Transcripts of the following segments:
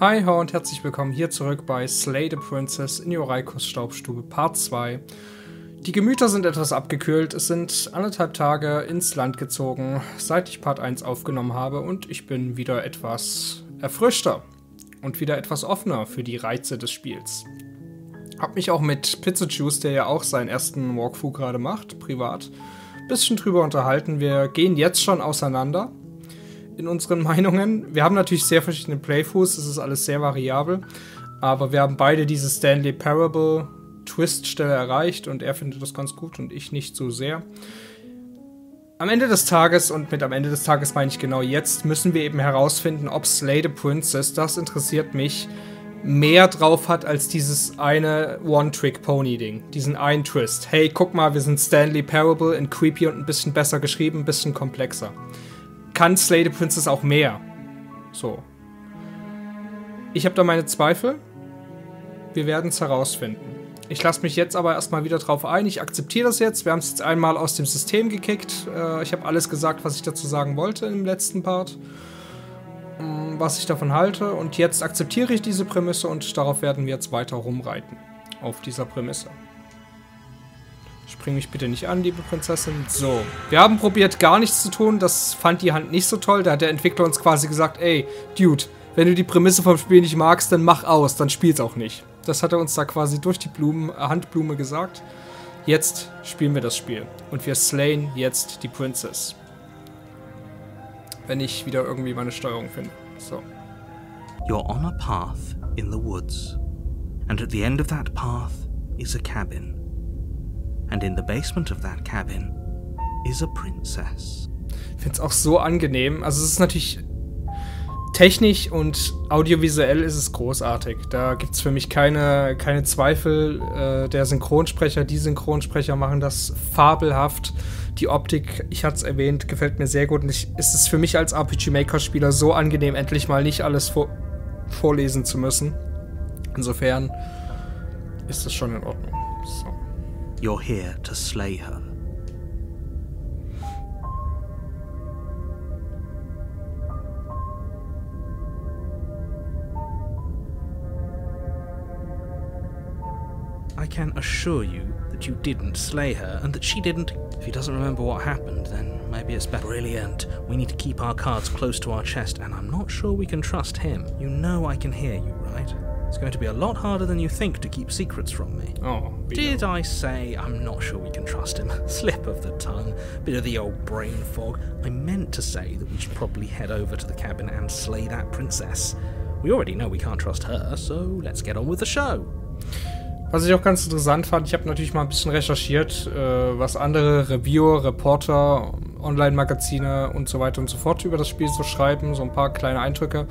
Hi ho und herzlich willkommen hier zurück bei Slay the Princess in Yoraikos Staubstube Part 2. Die Gemüter sind etwas abgekühlt, es sind anderthalb Tage ins Land gezogen, seit ich Part 1 aufgenommen habe und ich bin wieder etwas erfrischter und wieder etwas offener für die Reize des Spiels. Hab mich auch mit Pizza Juice, der ja auch seinen ersten Walkthrough gerade macht, privat, bisschen drüber unterhalten. Wir gehen jetzt schon auseinander in unseren Meinungen. Wir haben natürlich sehr verschiedene Playthroughs, es ist alles sehr variabel, aber wir haben beide diese Stanley Parable Twist-Stelle erreicht und er findet das ganz gut und ich nicht so sehr. Am Ende des Tages, und mit am Ende des Tages meine ich genau jetzt, müssen wir eben herausfinden, ob Slay the Princess, das interessiert mich, mehr drauf hat als dieses eine One-Trick-Pony-Ding. Diesen einen Twist. Hey, guck mal, wir sind Stanley Parable in creepy und ein bisschen besser geschrieben, ein bisschen komplexer. Kann Slay the Princess auch mehr? So. Ich habe da meine Zweifel. Wir werden es herausfinden. Ich lasse mich jetzt aber erstmal wieder drauf ein. Ich akzeptiere das jetzt. Wir haben es jetzt einmal aus dem System gekickt. Äh, ich habe alles gesagt, was ich dazu sagen wollte im letzten Part. Mm, was ich davon halte. Und jetzt akzeptiere ich diese Prämisse und darauf werden wir jetzt weiter rumreiten. Auf dieser Prämisse. Spring mich bitte nicht an, liebe Prinzessin. So. Wir haben probiert, gar nichts zu tun. Das fand die Hand nicht so toll. Da hat der Entwickler uns quasi gesagt, ey, Dude, wenn du die Prämisse vom Spiel nicht magst, dann mach aus, dann spiel's auch nicht. Das hat er uns da quasi durch die Blumen, äh, Handblume gesagt. Jetzt spielen wir das Spiel. Und wir slayen jetzt die Princess. Wenn ich wieder irgendwie meine Steuerung finde. So. You're on a path in the woods. And at the end of that path is a cabin. And in the basement of that cabin is a princess. Ich finde es auch so angenehm. Also es ist natürlich technisch und audiovisuell ist es großartig. Da gibt es für mich keine, keine Zweifel. Äh, der Synchronsprecher, die Synchronsprecher machen das fabelhaft. Die Optik, ich hatte es erwähnt, gefällt mir sehr gut. Und ich, ist es für mich als RPG Maker-Spieler so angenehm, endlich mal nicht alles vor, vorlesen zu müssen. Insofern ist das schon in Ordnung. You're here to slay her. I can assure you that you didn't slay her and that she didn't. If he doesn't remember what happened, then maybe it's better. Brilliant. We need to keep our cards close to our chest, and I'm not sure we can trust him. You know I can hear you, right? It's going to be a lot harder than you think to keep secrets from me. Oh, Did I say I'm not sure we can trust him? Slip of the tongue, bit of the old brain fog. I meant to say that we should probably head over to the cabin and slay that princess. We already know we can't trust her, so let's get on with the show. Was ich auch ganz interessant fand, ich habe natürlich mal ein bisschen recherchiert, äh, was andere Reviewer, Reporter, Online-Magazine und so weiter und so fort über das Spiel so schreiben, so ein paar kleine Eindrücke.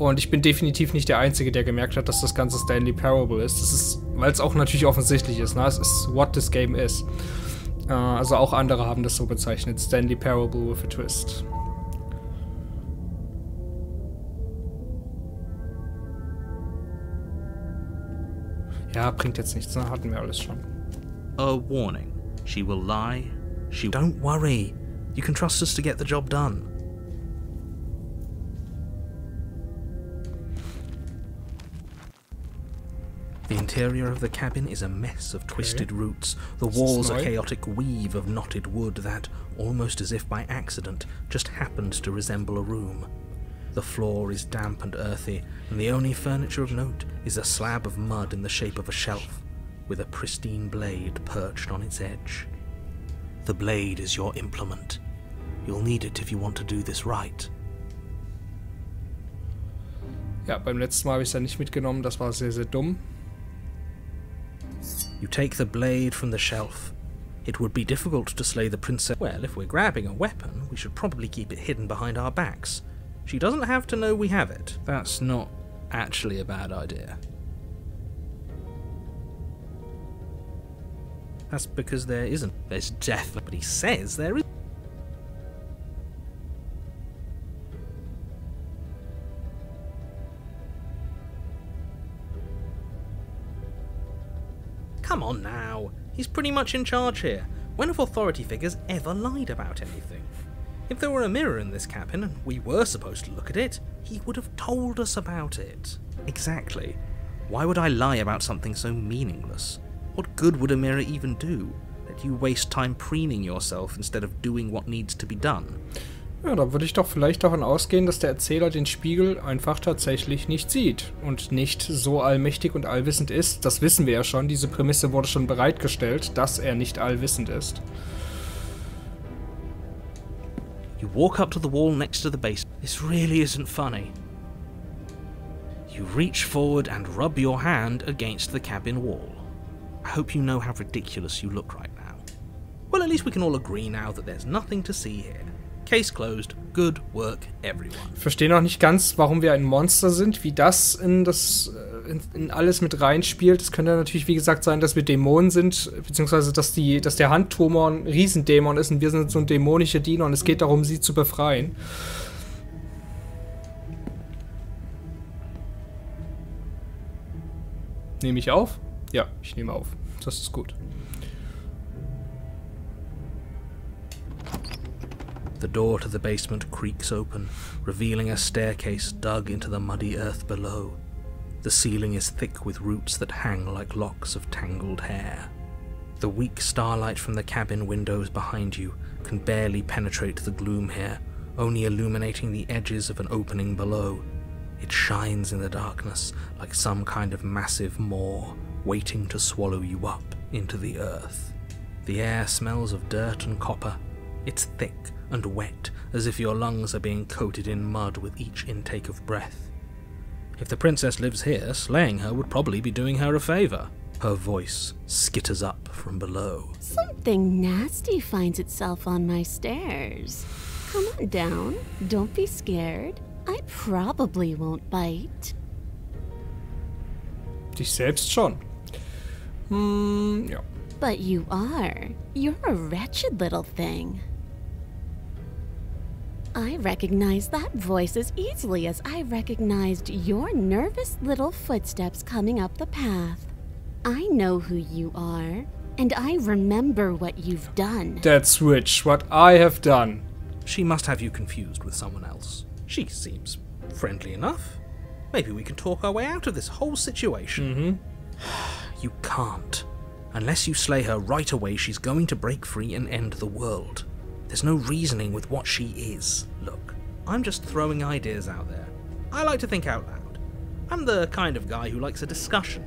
Und ich bin definitiv nicht der Einzige, der gemerkt hat, dass das Ganze Stanley Parable ist. Das ist, weil es auch natürlich offensichtlich ist, ne? Es ist what this game is. Äh, also auch andere haben das so bezeichnet, Stanley Parable with a Twist. Ja, bringt jetzt nichts, ne? Hatten wir alles schon. A warning. She will lie. She. Don't worry. You can trust us to get the job done. The interior of the cabin is a mess of twisted roots. The walls a chaotic weave of knotted wood that, almost as if by accident, just happens to resemble a room. The floor is damp and earthy, and the only furniture of note is a slab of mud in the shape of a shelf, with a pristine blade perched on its edge. The blade is your implement. You'll need it if you want to do this right. Ja, beim letzten Mal habe ich es ja nicht mitgenommen, das war sehr, sehr dumm. You take the blade from the shelf. It would be difficult to slay the princess. Well, if we're grabbing a weapon, we should probably keep it hidden behind our backs. She doesn't have to know we have it. That's not actually a bad idea. That's because there isn't. There's definitely. But he says there is. Come on now. He's pretty much in charge here. When have authority figures ever lied about anything? If there were a mirror in this cabin and we were supposed to look at it, he would have told us about it. Exactly. Why would I lie about something so meaningless? What good would a mirror even do? That you waste time preening yourself instead of doing what needs to be done. Ja, da würde ich doch vielleicht davon ausgehen, dass der Erzähler den Spiegel einfach tatsächlich nicht sieht und nicht so allmächtig und allwissend ist. Das wissen wir ja schon. Diese Prämisse wurde schon bereitgestellt, dass er nicht allwissend ist. You walk up to the wall next to the base. This really isn't funny. You reach forward and rub your hand against the cabin wall. I hope you know how ridiculous you look right now. Well, at least we can all agree now that there's nothing to see here. Case closed. Good work, everyone. Ich verstehe noch nicht ganz, warum wir ein Monster sind, wie das in das äh, in, in alles mit reinspielt. Es könnte natürlich, wie gesagt, sein, dass wir Dämonen sind, beziehungsweise dass die, dass der Handtumor ein Riesendämon ist und wir sind so ein dämonischer Diener und es geht darum, sie zu befreien. Nehme ich auf? Ja, ich nehme auf. Das ist gut. The door to the basement creaks open, revealing a staircase dug into the muddy earth below. The ceiling is thick with roots that hang like locks of tangled hair. The weak starlight from the cabin windows behind you can barely penetrate the gloom here, only illuminating the edges of an opening below. It shines in the darkness like some kind of massive maw waiting to swallow you up into the earth. The air smells of dirt and copper. It's thick and wet, as if your lungs are being coated in mud with each intake of breath. If the princess lives here, slaying her would probably be doing her a favour. Her voice skitters up from below. Something nasty finds itself on my stairs. Come on down. Don't be scared. I probably won't bite. Dich selbst schon. Hm, ja. But you are. You're a wretched little thing. I recognize that voice as easily as I recognized your nervous little footsteps coming up the path. I know who you are, and I remember what you've done. That's rich, what I have done. She must have you confused with someone else. She seems friendly enough. Maybe we can talk our way out of this whole situation. Mm-hmm. you can't. Unless you slay her right away, she's going to break free and end the world. There's no reasoning with what she is. Look, I'm just throwing ideas out there. I like to think out loud. I'm the kind of guy who likes a discussion.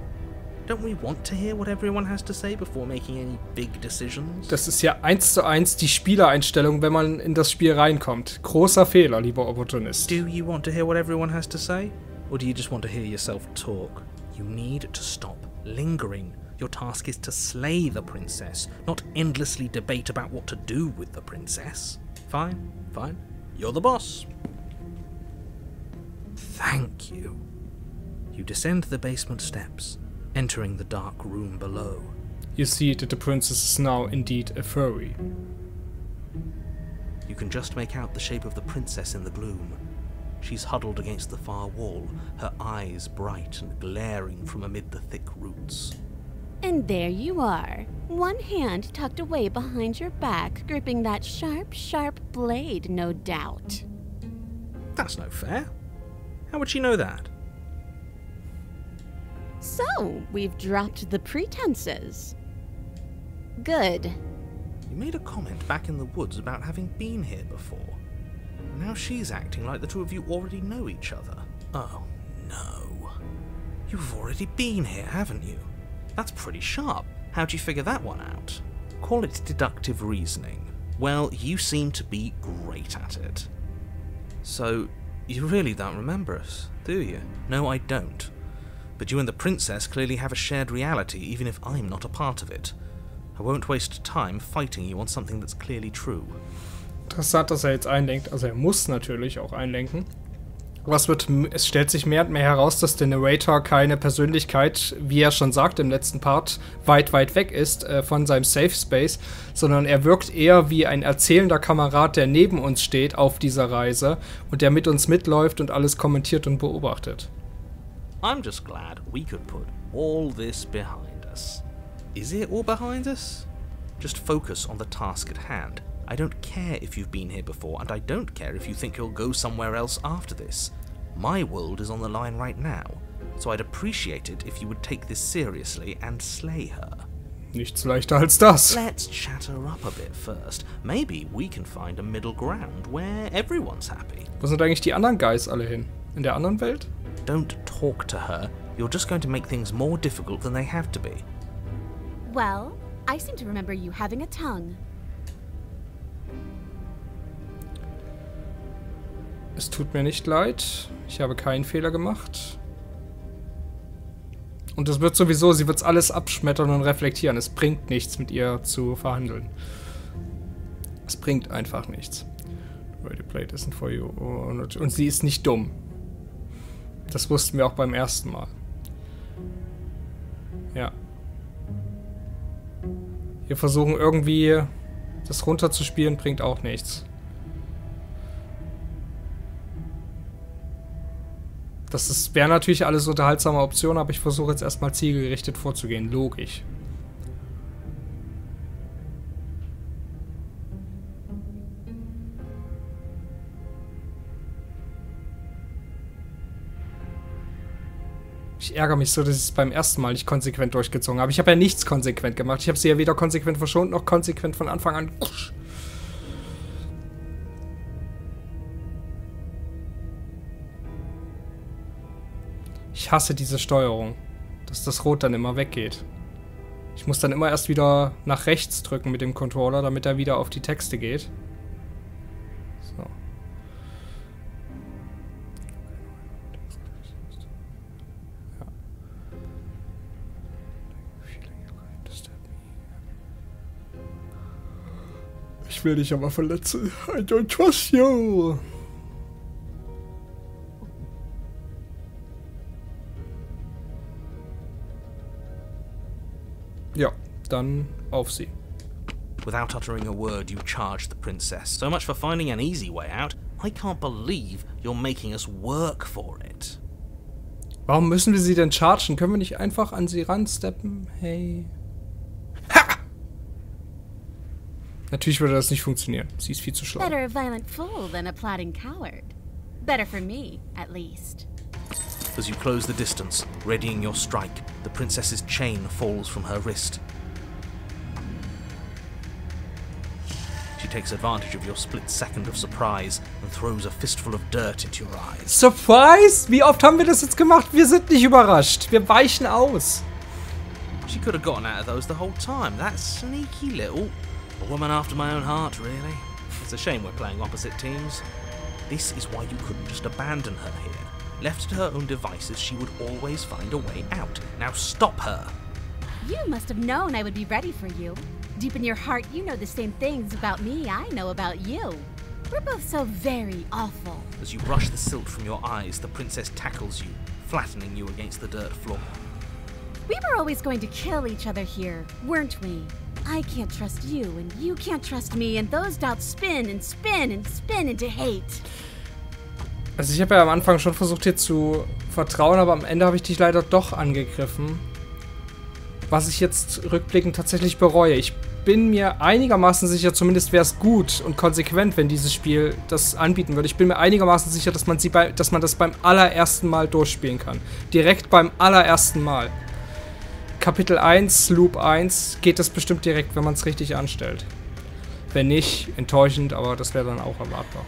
Don't we want to hear what everyone has to say before making any big decisions? Das ist ja eins zu eins die Spielereinstellung, wenn man in das Spiel reinkommt. Großer Fehler, lieber Opportunist. Do you want to hear what everyone has to say? Or do you just want to hear yourself talk? You need to stop lingering. Your task is to slay the princess, not endlessly debate about what to do with the princess. Fine, fine. You're the boss. Thank you. You descend the basement steps, entering the dark room below. You see that the princess is now indeed a furry. You can just make out the shape of the princess in the gloom. She's huddled against the far wall, her eyes bright and glaring from amid the thick roots. And there you are, one hand tucked away behind your back, gripping that sharp, sharp blade, no doubt. That's no fair. How would she know that? So, we've dropped the pretenses. Good. You made a comment back in the woods about having been here before. Now she's acting like the two of you already know each other. Oh, no. You've already been here, haven't you? That's pretty sharp. How'd you figure that one out? Call it deductive reasoning. Well, you seem to be great at it. So, you really don't remember us, do you? No, I don't. But you and the princess clearly have a shared reality, even if I'm not a part of it. I won't waste time fighting you on something that's clearly true. Interessant, dass er jetzt einlenkt. Also er muss natürlich auch einlenken. Was wird, es stellt sich mehr und mehr heraus, dass der Narrator keine Persönlichkeit, wie er schon sagt im letzten Part, weit, weit weg ist äh, von seinem Safe Space, sondern er wirkt eher wie ein erzählender Kamerad, der neben uns steht auf dieser Reise und der mit uns mitläuft und alles kommentiert und beobachtet. I'm just glad we could put all this behind us. Is it all behind us? Just focus on the task at hand. I don't care if you've been here before, and I don't care if you think you'll go somewhere else after this. My world is on the line right now, so I'd appreciate it if you would take this seriously and slay her. Nichts leichter als das. Let's chat her up a bit first. Maybe we can find a middle ground where everyone's happy. Wo sind eigentlich die anderen Guys alle hin? In der anderen Welt? Don't talk to her. You're just going to make things more difficult than they have to be. Well, I seem to remember you having a tongue. Es tut mir nicht leid. Ich habe keinen Fehler gemacht. Und es wird sowieso, sie wird alles abschmettern und reflektieren. Es bringt nichts, mit ihr zu verhandeln. Es bringt einfach nichts. Ready plate isn't for you. Und sie ist nicht dumm. Das wussten wir auch beim ersten Mal. Ja. Wir versuchen irgendwie das runterzuspielen, bringt auch nichts. Das wäre natürlich alles unterhaltsame Optionen, aber ich versuche jetzt erstmal zielgerichtet vorzugehen. Logisch. Ich ärgere mich so, dass ich es beim ersten Mal nicht konsequent durchgezogen habe. Ich habe ja nichts konsequent gemacht. Ich habe sie ja weder konsequent verschont noch konsequent von Anfang an. Ich hasse diese Steuerung, dass das Rot dann immer weggeht. Ich muss dann immer erst wieder nach rechts drücken mit dem Controller, damit er wieder auf die Texte geht. So. Ich will dich aber verletzen. I don't trust you. Dann auf sie. Without uttering a word, you charge the princess. So much for finding an easy way out. I can't believe you're making us work for it. Warum müssen wir sie denn chargen? Können wir nicht einfach an sie ransteppen? Hey. Ha! Natürlich würde das nicht funktionieren. Sie ist viel zu schlau. Better a violent fool than a plotting coward. Better for me, at least. As you close the distance, readying your strike, the princess's chain falls from her wrist. Takes advantage of your split second of surprise and throws a fistful of dirt into your eyes. Surprise? Wie oft haben wir das jetzt gemacht? Wir sind nicht überrascht. Wir weichen aus. She could have gotten out of those the whole time. That sneaky little. A woman after my own heart, really. It's a shame we're playing opposite teams. This is why you couldn't just abandon her here. Left to her own devices, she would always find a way out. Now stop her! You must have known I would be ready for you. Deep in your heart, you know the same things about me I know about you. We're both so very awful. As you brush the silt from your eyes, the princess tackles you, flattening you against the dirt floor. We were always going to kill each other here, weren't we? I can't trust you, and you can't trust me, and those doubts spin and spin and spin into hate. Also ich habe ja am Anfang schon versucht, dir zu vertrauen, aber am Ende habe ich dich leider doch angegriffen. Was ich jetzt rückblickend tatsächlich bereue. Ich bin mir einigermaßen sicher, zumindest wäre es gut und konsequent, wenn dieses Spiel das anbieten würde. Ich bin mir einigermaßen sicher, dass man, sie bei, dass man das beim allerersten Mal durchspielen kann. Direkt beim allerersten Mal. Kapitel 1, Loop 1 geht das bestimmt direkt, wenn man es richtig anstellt. Wenn nicht, enttäuschend, aber das wäre dann auch erwartbar.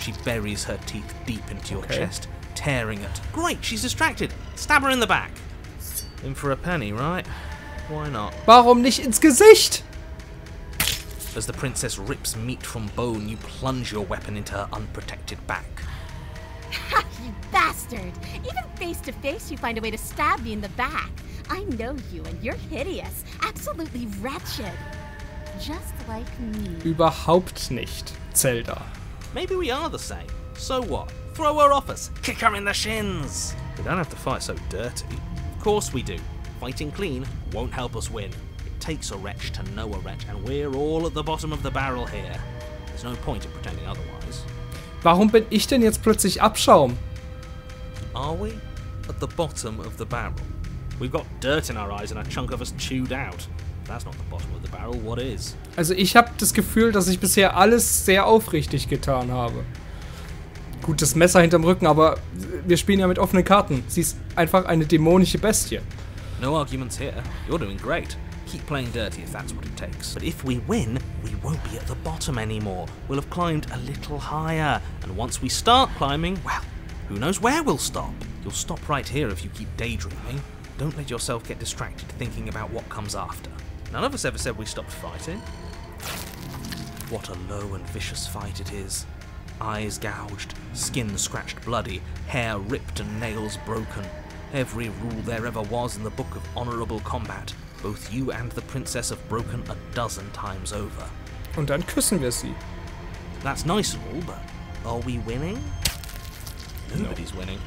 She buries her teeth deep into your Okay. chest, tearing it. Great, she's distracted. Stab her in the back. In for a penny, right? Why not? Warum nicht ins Gesicht? As the princess rips meat from bone, you plunge your weapon into her unprotected back. Ha, you bastard! Even face to face, you find a way to stab me in the back. I know you, and you're hideous. Absolutely wretched. Just like me. Überhaupt nicht, Zelda. Maybe we are the same. So what? Throw her off us. Kick her in the shins. We don't have to fight so dirty. Course we do. Fighting clean won't help us win. It takes a wretch to know a wretch, and we're all at the bottom of the barrel here. There's no point in pretending otherwise. Warum bin ich denn jetzt plötzlich Abschaum? Are we? At the bottom of the barrel. We've got dirt in our eyes and a chunk of us chewed out. That's not the bottom of the barrel, what is? Also ich habe das Gefühl, dass ich bisher alles sehr aufrichtig getan habe. Gut, das Messer hinterm Rücken, aber wir spielen ja mit offenen Karten. Sie ist einfach eine dämonische Bestie. No arguments here. You're doing great. Keep playing dirty if that's what it takes. But if we win, we won't be at the bottom anymore. We'll have climbed a little higher. And once we start climbing, well, who knows where we'll stop? You'll stop right here if you keep daydreaming. Don't let yourself get distracted thinking about what comes after. None of us ever said we stopped fighting. What a low and vicious fight it is. Eyes gouged, skin scratched bloody, hair ripped and nails broken. Every rule there ever was in the Book of Honourable Combat. Both you and the Princess have broken a dozen times over. Und dann küssen wir sie. That's nice and all, but are we winning? Nobody's winning.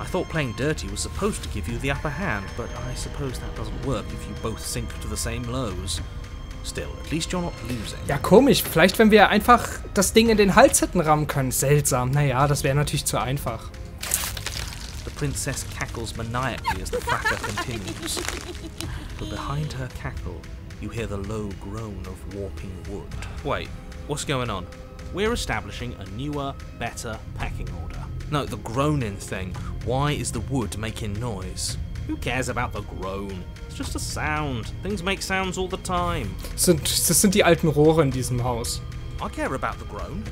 I thought playing dirty was supposed to give you the upper hand, but I suppose that doesn't work if you both sink to the same lows. Still, at least you're not losing. Ja, komisch. Vielleicht, wenn wir einfach das Ding in den Hals hätten rammen können. Seltsam. Naja, das wäre natürlich zu einfach. The princess cackles maniacally as the fracas continues. But behind her cackle, you hear the low groan of warping wood. Wait, what's going on? We're establishing a newer, better packing order. No, the groaning thing. Why is the wood making noise? Who cares about the groan? It's just a sound. Things make sounds all the time. Das sind, das sind die alten Rohre in diesem Haus. I care about the groan.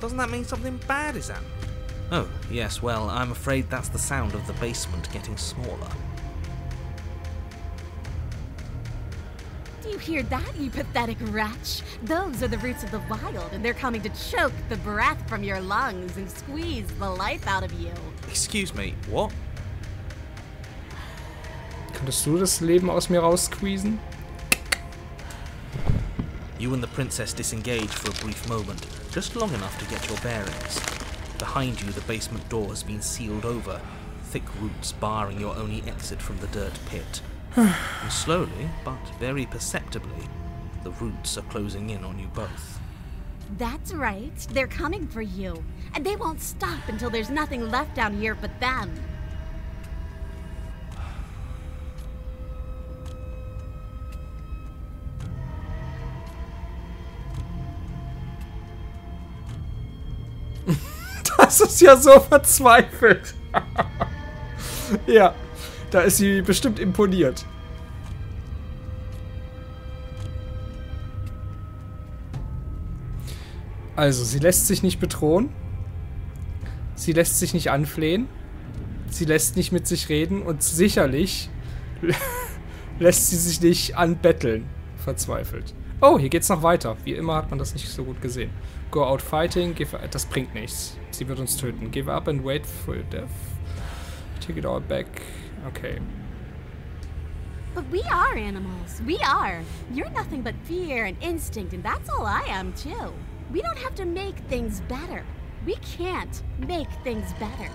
Doesn't that mean something bad is happening? Oh, yes, well, I'm afraid that's the sound of the basement getting smaller. Do you hear that, you pathetic wretch? Those are the roots of the wild, and they're coming to choke the breath from your lungs and squeeze the life out of you. Excuse me, what? Könntest du das Leben aus mir raussqueezen? You and the princess disengage for a brief moment, just long enough to get your bearings. Behind you, the basement door has been sealed over, thick roots barring your only exit from the dirt pit. and slowly, but very perceptibly, the roots are closing in on you both. That's right. They're coming for you. And they won't stop until there's nothing left down here but them. Das ist ja so verzweifelt. ja, da ist sie bestimmt imponiert. Also, sie lässt sich nicht bedrohen. Sie lässt sich nicht anflehen. Sie lässt nicht mit sich reden und sicherlich lässt sie sich nicht anbetteln. Verzweifelt. Oh, hier geht's noch weiter. Wie immer hat man das nicht so gut gesehen. Go out fighting, das bringt nichts. Sie wird uns töten. Give up and wait for death. Take it all back. Okay. But we are animals. We are. You're nothing but fear and instinct, and that's all I am, too. We don't have to make things better. We can't make things better.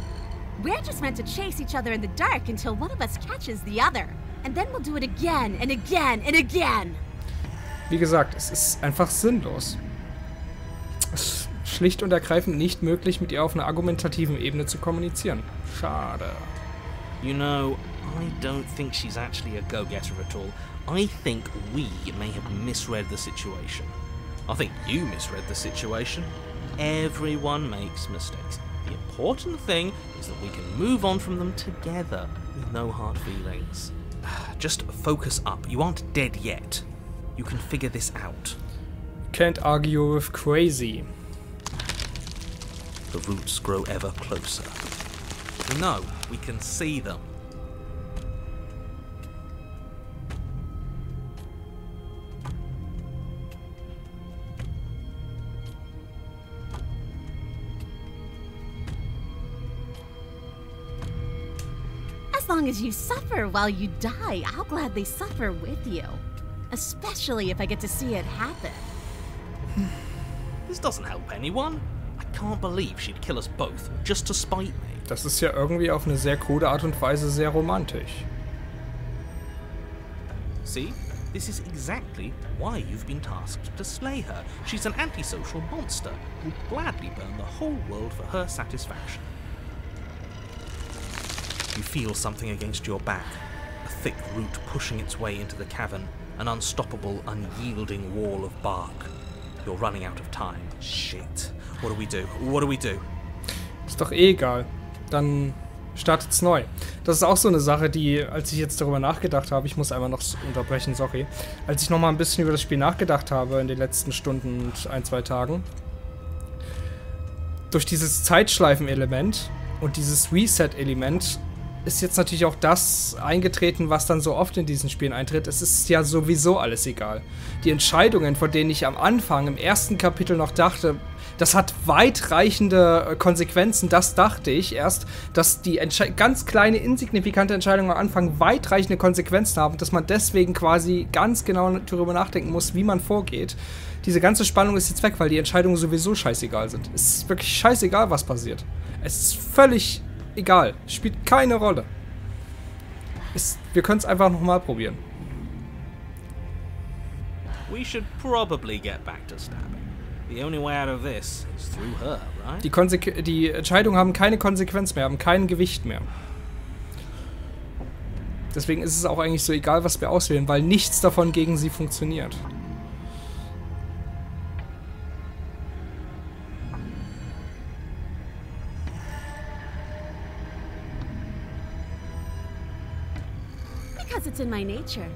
We're just meant to chase each other in the dark until one of us catches the other. And then we'll do it again and again and again. Wie gesagt, es ist einfach sinnlos. Es schlicht und ergreifend nicht möglich, mit ihr auf einer argumentativen Ebene zu kommunizieren. Schade. You know, I don't think she's actually a go getter at all. I think we may have misread the situation. I think you misread the situation. Everyone makes mistakes. The important thing is that we can move on from them together with no hard feelings. Just focus up. You aren't dead yet. You can figure this out. Can't argue with crazy. The roots grow ever closer. No, we can see them. As long as you suffer while you die, I'll gladly suffer with you. Especially if I get to see it happen. This doesn't help anyone. Can't believe she'd kill us both just to spite me. Das ist ja irgendwie auf eine sehr krude Art und Weise sehr romantisch. See? This is exactly why you've been tasked to slay her. She's an antisocial monster who'd gladly burn the whole world for her satisfaction. You feel something against your back, a thick root pushing its way into the cavern. an unstoppable, unyielding wall of bark. You're running out of time. Shit. What do we do? What do we do? Ist doch eh egal. Dann startet's neu. Das ist auch so eine Sache, die, als ich jetzt darüber nachgedacht habe, ich muss einmal noch unterbrechen, sorry. Als ich noch mal ein bisschen über das Spiel nachgedacht habe in den letzten Stunden und ein, zwei Tagen, durch dieses Zeitschleifen-Element und dieses Reset-Element ist jetzt natürlich auch das eingetreten, was dann so oft in diesen Spielen eintritt. Es ist ja sowieso alles egal. Die Entscheidungen, von denen ich am Anfang im ersten Kapitel noch dachte, das hat weitreichende äh, Konsequenzen, das dachte ich erst, dass die Entsche ganz kleine, insignifikante Entscheidungen am Anfang weitreichende Konsequenzen haben, dass man deswegen quasi ganz genau darüber nachdenken muss, wie man vorgeht. Diese ganze Spannung ist jetzt weg, weil die Entscheidungen sowieso scheißegal sind. Es ist wirklich scheißegal, was passiert. Es ist völlig egal. Spielt keine Rolle. Es, wir können es einfach nochmal probieren. We should probably get back to stabbing. The only way out of this is through her, right? Die, Konsequ die Entscheidungen haben keine Konsequenz mehr, haben kein Gewicht mehr. Deswegen ist es auch eigentlich so egal, was wir auswählen, weil nichts davon gegen sie funktioniert. It's in my nature.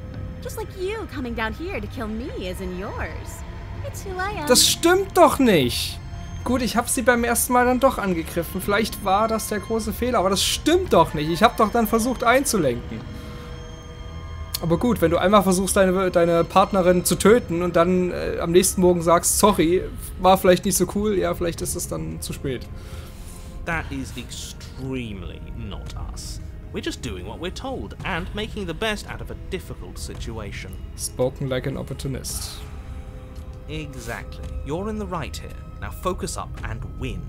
Just like you coming down here to kill me is in yours. It's who I am. Das stimmt doch nicht! Gut, ich habe sie beim ersten Mal dann doch angegriffen. Vielleicht war das der große Fehler, aber das stimmt doch nicht. Ich habe doch dann versucht einzulenken. Aber gut, wenn du einmal versuchst, deine, deine Partnerin zu töten und dann äh, am nächsten Morgen sagst, sorry, war vielleicht nicht so cool, ja, vielleicht ist es dann zu spät. That is extremely not us. We're just doing what we're told and making the best out of a difficult situation. Spoken like an opportunist. Exactly. You're in the right here. Now focus up and win.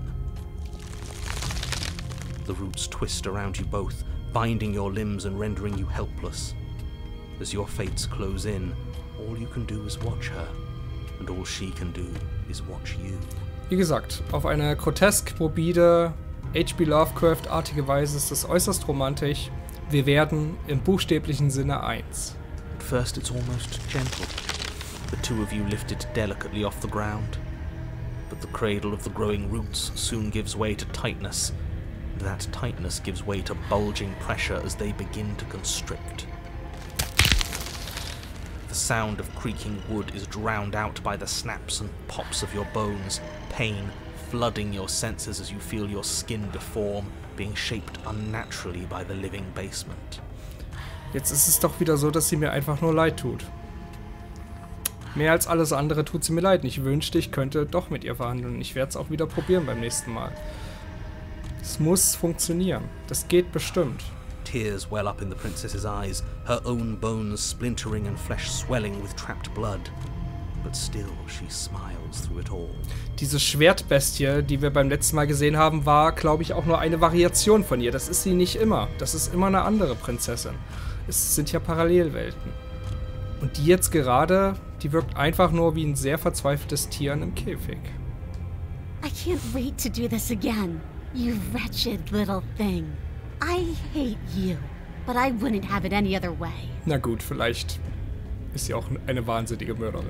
The roots twist around you both, binding your limbs and rendering you helpless. As your fates close in, all you can do is watch her, and all she can do is watch you. Wie gesagt, auf eine grotesk morbide, H.P. Lovecraft-artige Weise ist äußerst romantisch. Wir werden im buchstäblichen Sinne eins. At first, it's almost gentle. The two of you lifted delicately off the ground. But the cradle of the growing roots soon gives way to tightness, that tightness gives way to bulging pressure as they begin to constrict. The sound of creaking wood is drowned out by the snaps and pops of your bones, pain flooding your senses as you feel your skin deform, being shaped unnaturally by the living basement. Jetzt ist es doch wieder so, dass sie mir einfach nur leid tut. Mehr als alles andere tut sie mir leid. Ich wünschte, ich könnte doch mit ihr verhandeln. Ich werde es auch wieder probieren beim nächsten Mal. Es muss funktionieren. Das geht bestimmt. Tears well up in the princess's eyes, her own bones splintering and flesh swelling with trapped blood. Diese Schwertbestie, die wir beim letzten Mal gesehen haben, war, glaube ich, auch nur eine Variation von ihr. Das ist sie nicht immer. Das ist immer eine andere Prinzessin. Es sind ja Parallelwelten. Und die jetzt gerade, die wirkt einfach nur wie ein sehr verzweifeltes Tier in einem Käfig. I can't wait to do this again. You wretched little thing. I hate you, but I wouldn't have it any other way. Na gut, vielleicht ist sie auch eine wahnsinnige Mörderin.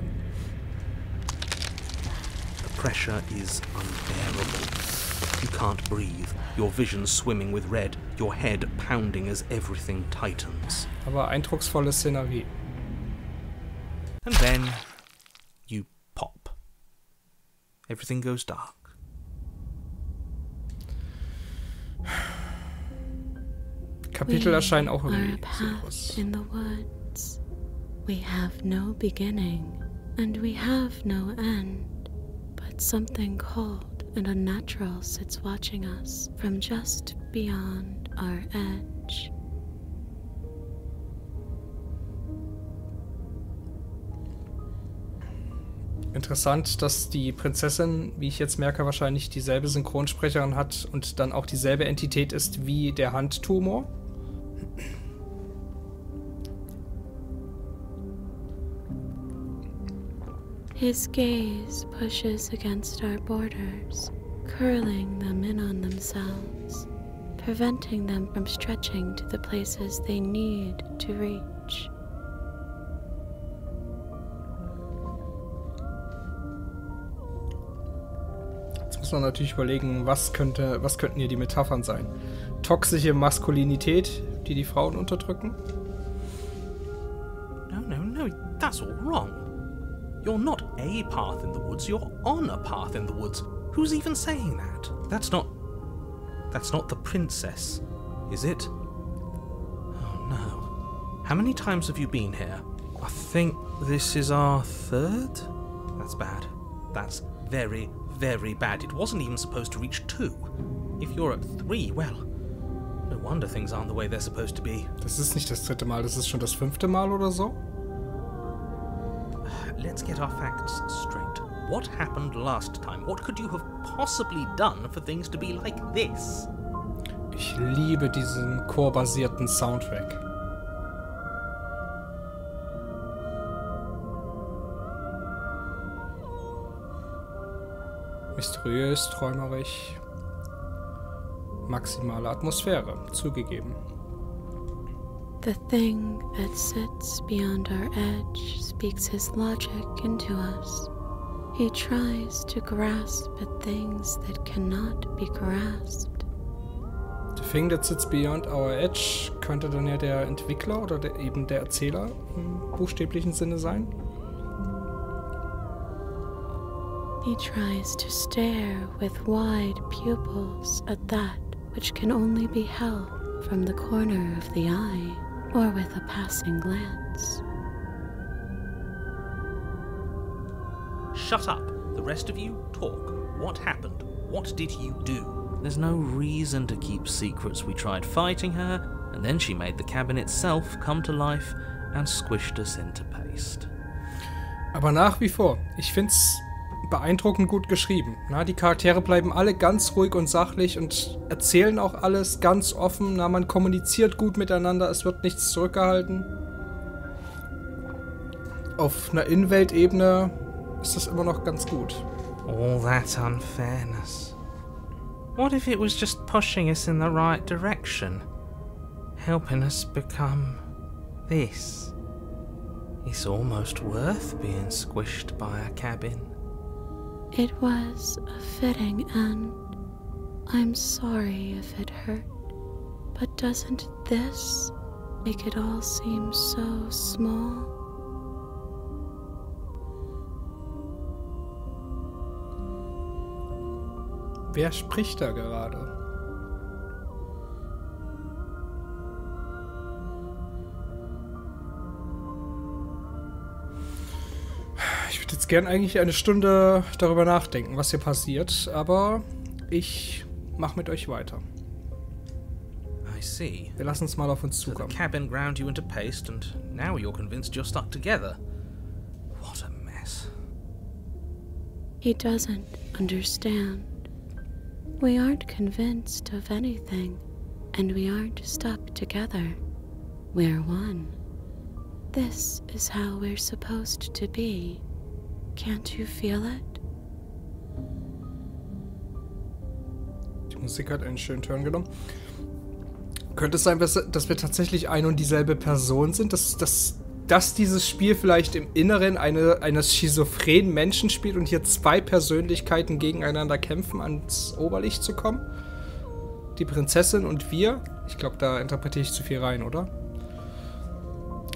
The pressure is unbearable. You can't breathe, your vision swimming with red, your head pounding as everything tightens. Aber eindrucksvolle Szenerie. And then you pop. Everything goes dark. Kapitel erscheinen auch are a irgendwie so in the woods. We have no beginning and we have no end, something cold and unnatural sits watching us from just beyond our edge. Interessant, dass die Prinzessin, wie ich jetzt merke, wahrscheinlich dieselbe Synchronsprecherin hat und dann auch dieselbe Entität ist wie der Handtumor. His gaze pushes against our borders, curling them in on themselves, preventing them from stretching to the places they need to reach. Jetzt muss man natürlich überlegen, was, könnte, was könnten hier die Metaphern sein? Toxische Maskulinität, die die Frauen unterdrücken? No, no, no, that's all wrong. You're not a path in the woods, you're on a path in the woods. Who's even saying that? That's not. That's not the princess, is it? Oh no. How many times have you been here? I think this is our third? That's bad. That's very, very bad. It wasn't even supposed to reach two. If you're at three, well, no wonder things aren't the way they're supposed to be. Das ist nicht das dritte Mal, das ist schon das fünfte Mal oder so? Let's get our facts straight. What happened last time? What could you have possibly done for things to be like this? Ich liebe diesen chorbasierten Soundtrack. Mysteriös, träumerisch, maximale Atmosphäre, zugegeben. The thing that sits beyond our edge speaks his logic into us. He tries to grasp at things that cannot be grasped. The thing that sits beyond our edge könnte dann ja der Entwickler oder der, eben der Erzähler im buchstäblichen Sinne sein. He tries to stare with wide pupils at that which can only be held from the corner of the eye or with a passing glance. Shut up. The rest of you, talk. What happened? What did you do? There's no reason to keep secrets. We tried fighting her, and then she made the cabin itself come to life and squished us into paste. Aber nach wie vor, ich find's beeindruckend gut geschrieben. Na, die Charaktere bleiben alle ganz ruhig und sachlich und erzählen auch alles ganz offen. Na, man kommuniziert gut miteinander, es wird nichts zurückgehalten. Auf einer Innenweltebene ist das immer noch ganz gut. All that unfairness. What if it was just pushing us in the right direction? Helping us become this? It's almost worth being squished by a cabin. It was a fitting end. I'm sorry if it hurt, but doesn't this make it all seem so small? Wer spricht da gerade? Würde jetzt gern eigentlich eine Stunde darüber nachdenken, was hier passiert, aber ich mache mit euch weiter. I see. Wir lassen es mal auf uns So the zukommen. cabin ground you into paste, and now you're convinced you're stuck together. What a mess. He doesn't understand. We aren't convinced of anything, and we aren't stuck together. We're one. This is how we're supposed to be. Can't you feel it? Die Musik hat einen schönen Turn genommen. Könnte es sein, dass, wir tatsächlich eine und dieselbe Person sind? Dass, dass, dass dieses Spiel vielleicht im Inneren eine, eines schizophrenen Menschen spielt und hier zwei Persönlichkeiten gegeneinander kämpfen, ans Oberlicht zu kommen? Die Prinzessin und wir? Ich glaube, da interpretiere ich zu viel rein, oder?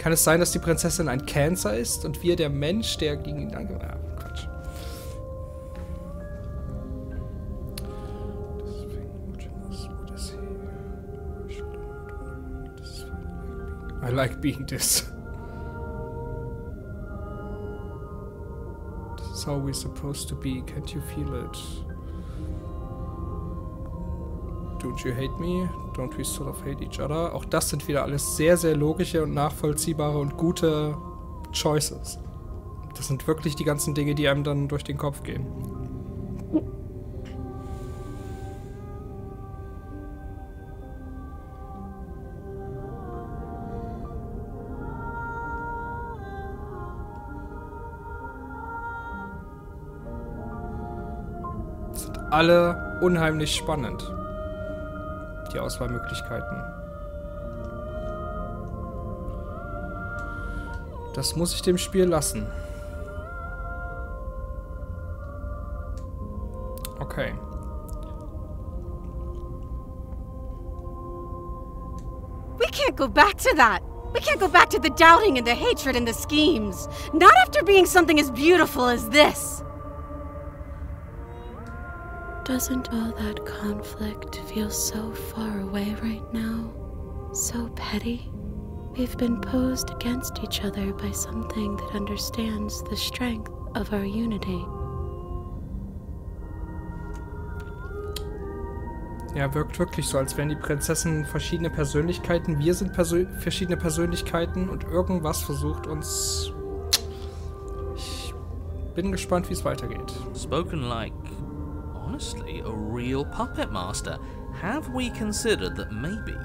Kann es sein, dass die Prinzessin ein Cancer ist und wir der Mensch, der gegen ihn ange... Ja, Quatsch. I like being this. This is how we're supposed to be. Can't you feel it? Don't you hate me? Don't we sort of hate each other? Auch das sind wieder alles sehr, sehr logische und nachvollziehbare und gute Choices. Das sind wirklich die ganzen Dinge, die einem dann durch den Kopf gehen. sind alle unheimlich spannend. Die Auswahlmöglichkeiten. Das muss ich dem Spiel lassen. Okay. We can't go back to that. We can't go back to the doubting and the hatred and the schemes. Not after being something as beautiful as this. Doesn't all that conflict feel so far away right now? So petty? We've been posed against each other by something that understands the strength of our unity. Ja, wirkt wirklich so, als wären die Prinzessinnen verschiedene Persönlichkeiten. Wir sind Persö verschiedene Persönlichkeiten und irgendwas versucht uns. Ich bin gespannt, wie es weitergeht. Spoken like, honestly, a real puppet master. Have we considered that maybe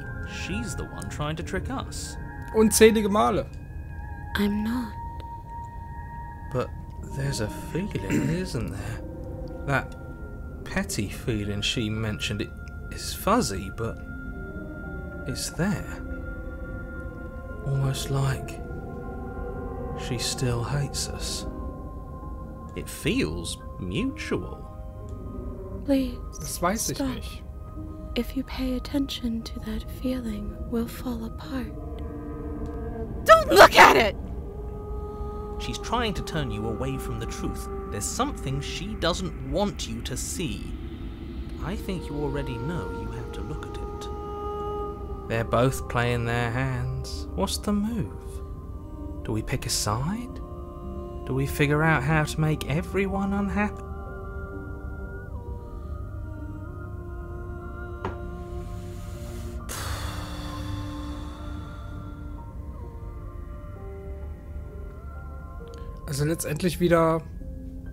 she's the one trying to trick us? Unzählige Male. I'm not. But there's a feeling, isn't there? That petty feeling she mentioned. It is fuzzy, but it's there. Almost like she still hates us. It feels mutual. Please. Das weiß ich stop. nicht. If you pay attention to that feeling, we'll fall apart. Don't look at it! She's trying to turn you away from the truth. There's something she doesn't want you to see. I think you already know you have to look at it. They're both playing their hands. What's the move? Do we pick a side? Do we figure out how to make everyone unhappy? Also letztendlich wieder,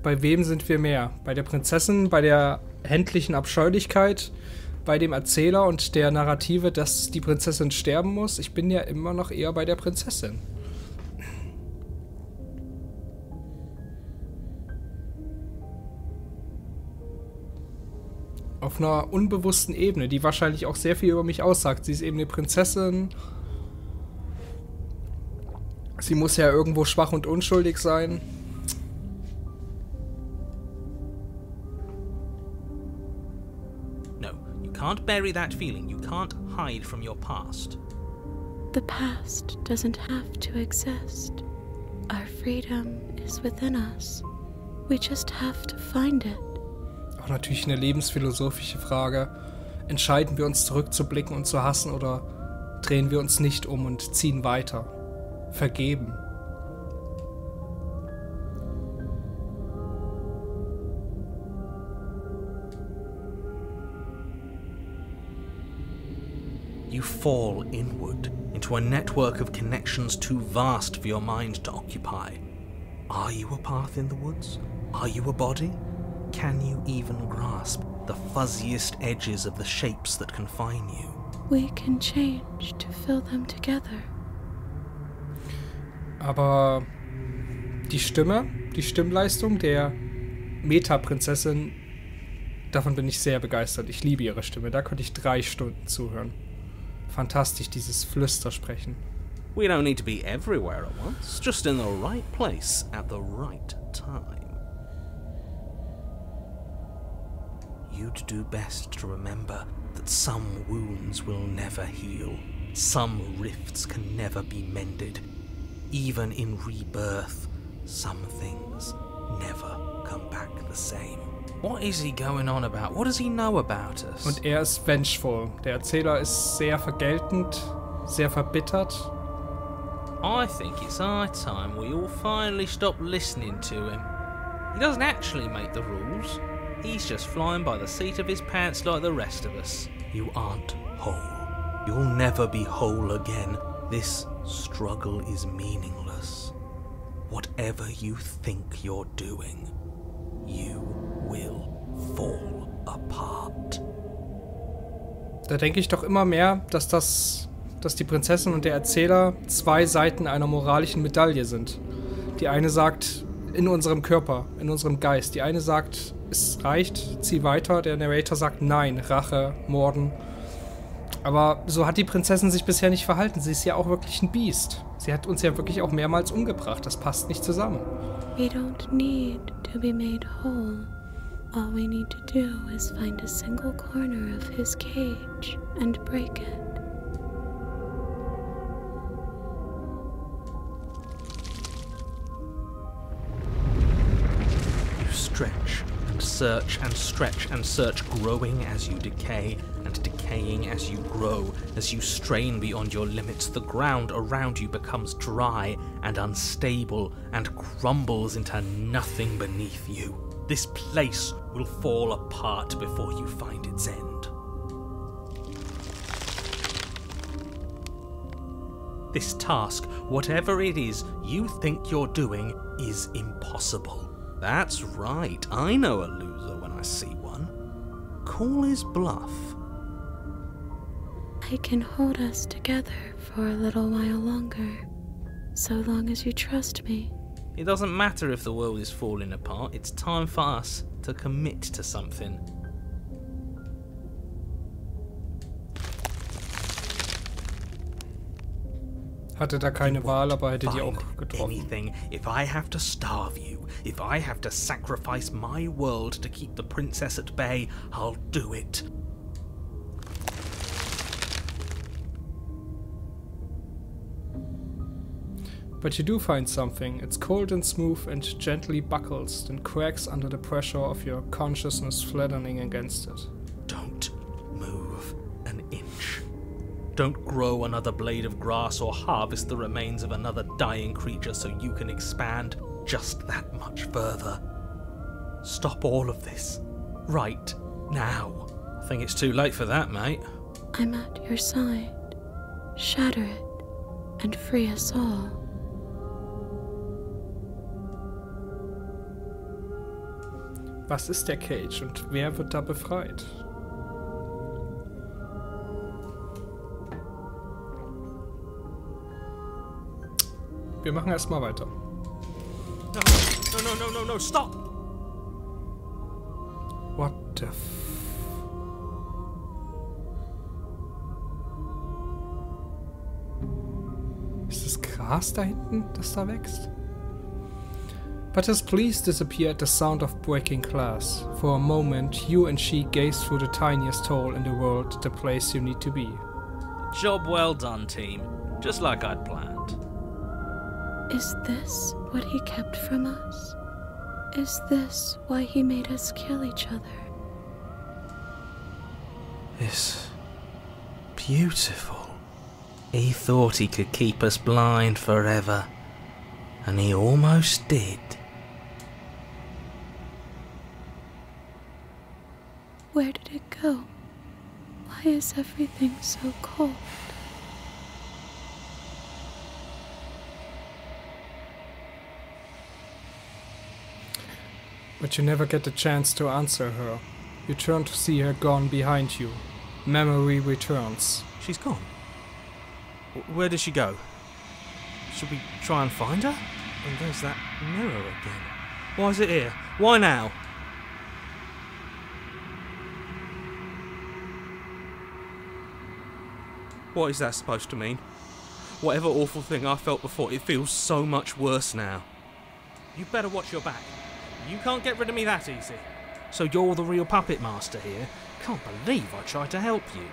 bei wem sind wir mehr? Bei der Prinzessin, bei der händlichen Abscheulichkeit, bei dem Erzähler und der Narrative, dass die Prinzessin sterben muss? Ich bin ja immer noch eher bei der Prinzessin. Auf einer unbewussten Ebene, die wahrscheinlich auch sehr viel über mich aussagt. Sie ist eben eine Prinzessin. Sie muss ja irgendwo schwach und unschuldig sein. No, you can't bury that feeling. You can't hide from your past. The past doesn't have to exist. Our freedom is within us. We just have to find it. Auch natürlich eine lebensphilosophische Frage. Entscheiden wir uns zurückzublicken und zu hassen oder drehen wir uns nicht um und ziehen weiter? Vergeben. You fall inward into a network of connections too vast for your mind to occupy. Are you a path in the woods? Are you a body? Can you even grasp the fuzziest edges of the shapes that confine you? We can change to fill them together. Aber die Stimme, die Stimmleistung der Meta-Prinzessin, davon bin ich sehr begeistert. Ich liebe ihre Stimme. Da könnte ich drei Stunden zuhören. Fantastisch, dieses Flüstersprechen. We don't need to be everywhere at once, just in the right place at the right time. You'd do best to remember that some wounds will never heal, some rifts can never be mended. Even in rebirth, some things never come back the same. What is he going on about? What does he know about us? Und er ist vengeful. Der Erzähler ist sehr vergeltend, sehr verbittert. I think it's our time we all finally stop listening to him. He doesn't actually make the rules. He's just flying by the seat of his pants like the rest of us. You aren't whole. You'll never be whole again. This struggle is meaningless. Whatever you think you're doing, you will fall apart. Da denke ich doch immer mehr, dass das, dass die Prinzessin und der Erzähler zwei Seiten einer moralischen Medaille sind. Die eine sagt, in unserem Körper, in unserem Geist. Die eine sagt, es reicht, zieh weiter. Der Narrator sagt, nein, Rache, Morden. Aber so hat die Prinzessin sich bisher nicht verhalten. Sie ist ja auch wirklich ein Biest. Sie hat uns ja wirklich auch mehrmals umgebracht. Das passt nicht zusammen. We don't need to be made whole. All we need to do is find a single corner of his cage and break it. You stretch and search and stretch and search, growing as you decay decaying as you grow. As you strain beyond your limits, the ground around you becomes dry and unstable and crumbles into nothing beneath you. This place will fall apart before you find its end. This task, whatever it is you think you're doing, is impossible. That's right, I know a loser when I see one. Call his bluff. I can hold us together for a little while longer, so long as you trust me. It doesn't matter if the world is falling apart, it's time for us to commit to something. Hatte da keine Wahl, aber hätte die Fine, auch getroffen. anything. If I have to starve you, if I have to sacrifice my world to keep the princess at bay, I'll do it. But you do find something. It's cold and smooth and gently buckles, then cracks under the pressure of your consciousness flattening against it. Don't move an inch. Don't grow another blade of grass or harvest the remains of another dying creature so you can expand just that much further. Stop all of this. Right now. I think it's too late for that, mate. I'm at your side. Shatter it and free us all. Was ist der Cage und wer wird da befreit? Wir machen erstmal weiter. No, no, no, no, no, stop! What the f Ist das Gras da hinten, das da wächst? But his pleas disappear at the sound of breaking glass, for a moment you and she gaze through the tiniest hole in the world, the place you need to be. Job well done, team. Just like I'd planned. Is this what he kept from us? Is this why he made us kill each other? It's beautiful. He thought he could keep us blind forever, and he almost did. Where did it go? Why is everything so cold? But you never get the chance to answer her. You turn to see her gone behind you. Memory returns. She's gone. Where does she go? Should we try and find her? And there's that mirror again. Why is it here? Why now? What is that supposed to mean? Whatever awful thing I felt before, it feels so much worse now. You better watch your back. You can't get rid of me that easy. So you're the real puppet master here? Can't believe I tried to help you.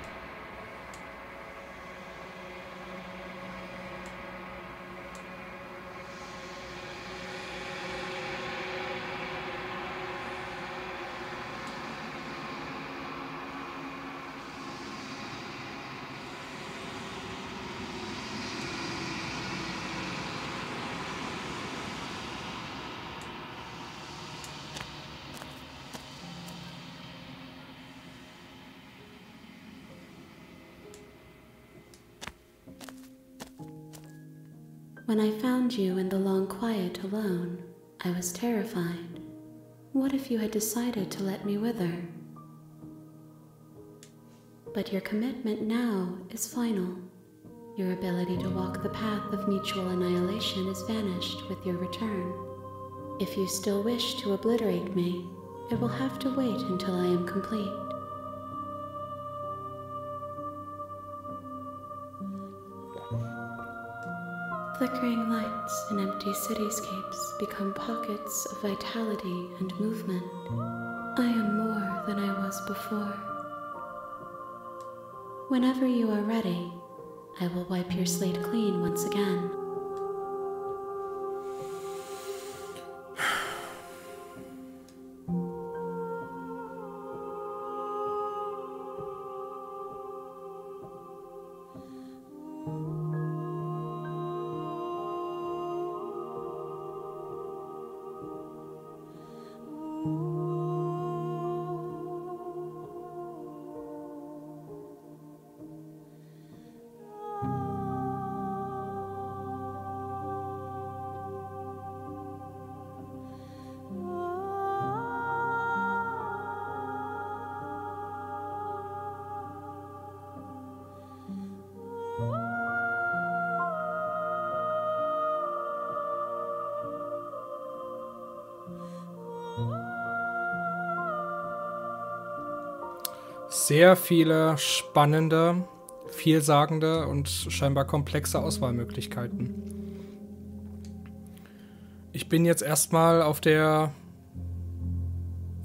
When I found you in the long quiet alone, I was terrified. What if you had decided to let me wither? But your commitment now is final. Your ability to walk the path of mutual annihilation is vanished with your return. If you still wish to obliterate me, it will have to wait until I am complete. Flickering lights in empty cityscapes become pockets of vitality and movement. I am more than I was before. Whenever you are ready, I will wipe your slate clean once again. Sehr viele spannende, vielsagende und scheinbar komplexe Auswahlmöglichkeiten. Ich bin jetzt erstmal auf der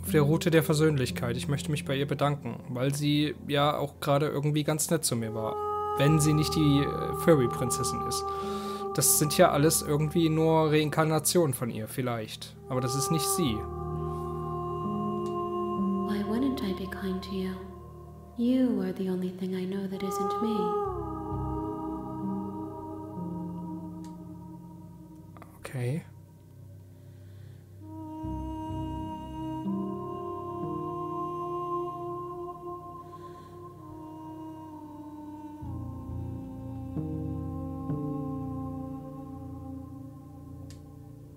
auf der Route der Versöhnlichkeit. Ich möchte mich bei ihr bedanken, weil sie ja auch gerade irgendwie ganz nett zu mir war. Wenn sie nicht die äh, Furry-Prinzessin ist. Das sind ja alles irgendwie nur Reinkarnationen von ihr, vielleicht. Aber das ist nicht sie. Why wouldn't I be kind to you? You are the only thing I know that isn't me. Okay.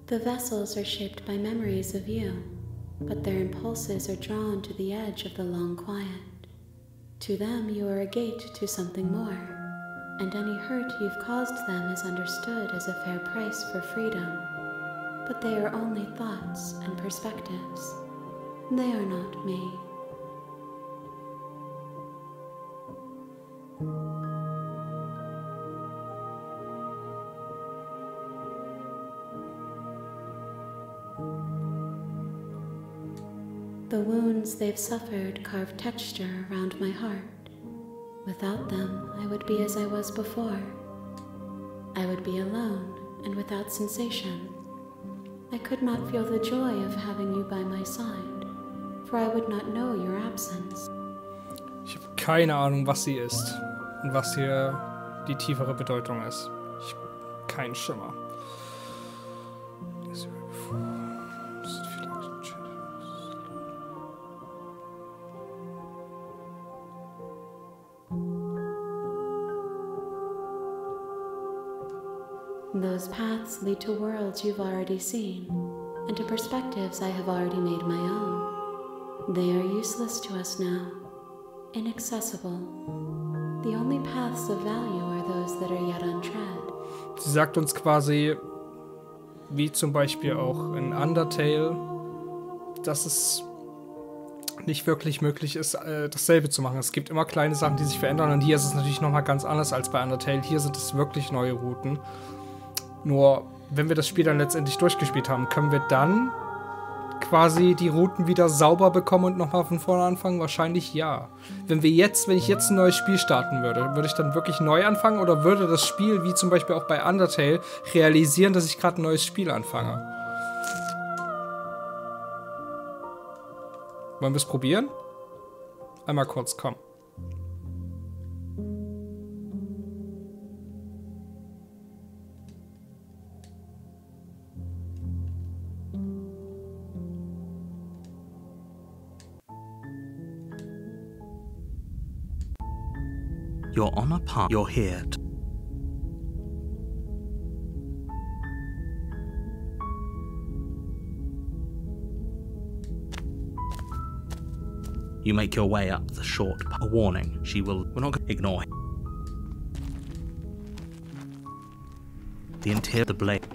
The vessels are shaped by memories of you, but their impulses are drawn to the edge of the long quiet. To them, you are a gate to something more, and any hurt you've caused them is understood as a fair price for freedom. But they are only thoughts and perspectives. They are not me. They've suffered carve texture around my heart. Without them, I would be as I was before. I would be alone and without sensation. I could not feel the joy of having you by my side, for I would not know your absence. Ich habe keine Ahnung, was sie ist und was hier die tiefere Bedeutung ist. Ich keinen Schimmer. Lead to worlds you've already seen, and to perspectives I have already made my own. They are useless to us now, inaccessible. The only paths of value are those that are yet untread. Sie sagt uns quasi, wie zum Beispiel auch in Undertale, dass es nicht wirklich möglich ist, äh, dasselbe zu machen. Es gibt immer kleine Sachen, die sich verändern und hier ist es natürlich nochmal ganz anders als bei Undertale. Hier sind es wirklich neue Routen. Nur, wenn wir das Spiel dann letztendlich durchgespielt haben, können wir dann quasi die Routen wieder sauber bekommen und nochmal von vorne anfangen? Wahrscheinlich ja. Wenn wir jetzt, wenn ich jetzt ein neues Spiel starten würde, würde ich dann wirklich neu anfangen oder würde das Spiel, wie zum Beispiel auch bei Undertale, realisieren, dass ich gerade ein neues Spiel anfange? Wollen wir es probieren? Einmal kurz, komm. You're on a path. You're here. t- You make your way up the short path. A warning. She will. We're not going to ignore him. The interior, the blade.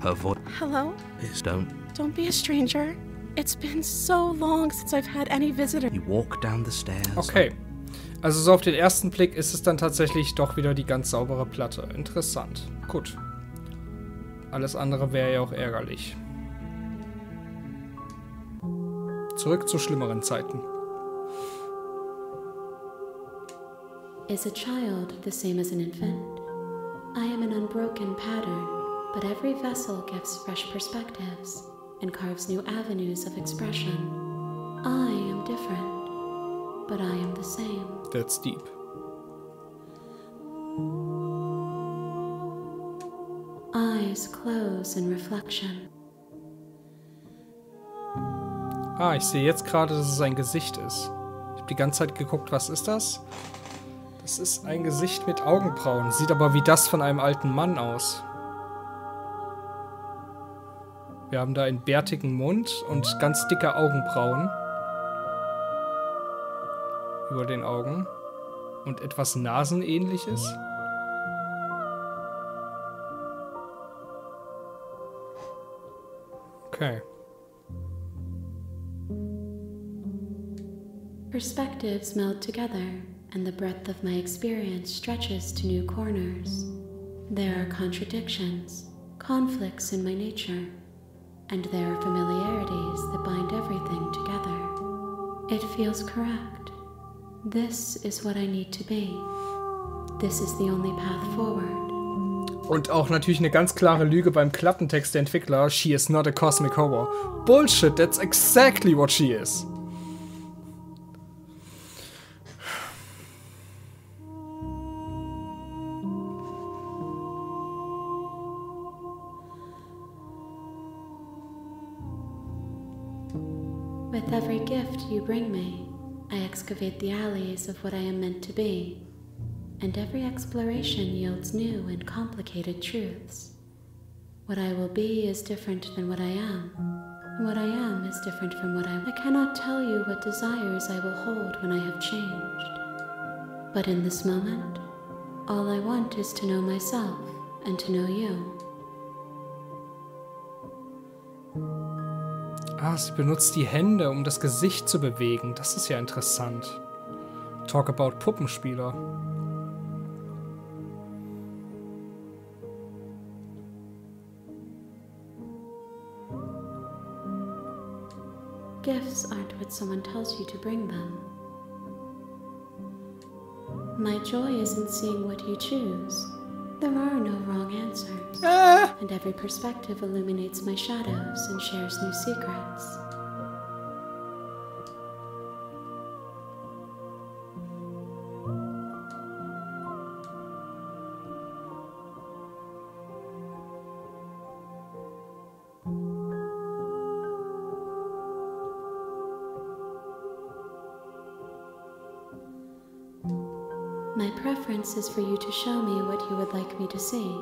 Her voice Hello? is don't. Don't be a stranger. It's been so long since I've had any visitor. You walk down the stairs. Okay. Also so auf den ersten Blick ist es dann tatsächlich doch wieder die ganz saubere Platte. Interessant. Gut. Alles andere wäre ja auch ärgerlich. Zurück zu schlimmeren Zeiten. Is a child the same as an infant? I am an unbroken pattern, but every vessel gives fresh perspectives and carves new avenues of expression. I am different, but I am the same. That's deep. Eyes close in reflection. Ah, ich sehe jetzt gerade, dass es ein Gesicht ist. Ich habe die ganze Zeit geguckt, was ist das? Das ist ein Gesicht mit Augenbrauen. Sieht aber wie das von einem alten Mann aus. Wir haben da einen bärtigen Mund und ganz dicke Augenbrauen. Über den Augen. Und etwas Nasenähnliches. Okay. Perspectives meld together, and the breadth of my experience stretches to new corners. There are contradictions, conflicts in my nature, and there are familiarities that bind everything together. It feels correct. This is what I need to be. This is the only path forward. Und auch natürlich eine ganz klare Lüge beim Klappentext der Entwickler. She is not a cosmic horror. Bullshit, that's exactly what she is. The of what I am meant to be, and every exploration yields new and complicated truths. What I will be is different than what I am, and what I am is different from what I. am. I cannot tell you what desires I will hold when I have changed. But in this moment, all I want is to know myself and to know you. Ah, sie benutzt die Hände, um das Gesicht zu bewegen. Das ist ja interessant. Talk about Puppenspieler. Gifts aren't what someone tells you to bring them. My joy is in seeing what you choose. There are no wrong answers. Ah! And every perspective illuminates my shadows and shares new secrets. Preference is for you to show me what you would like me to see.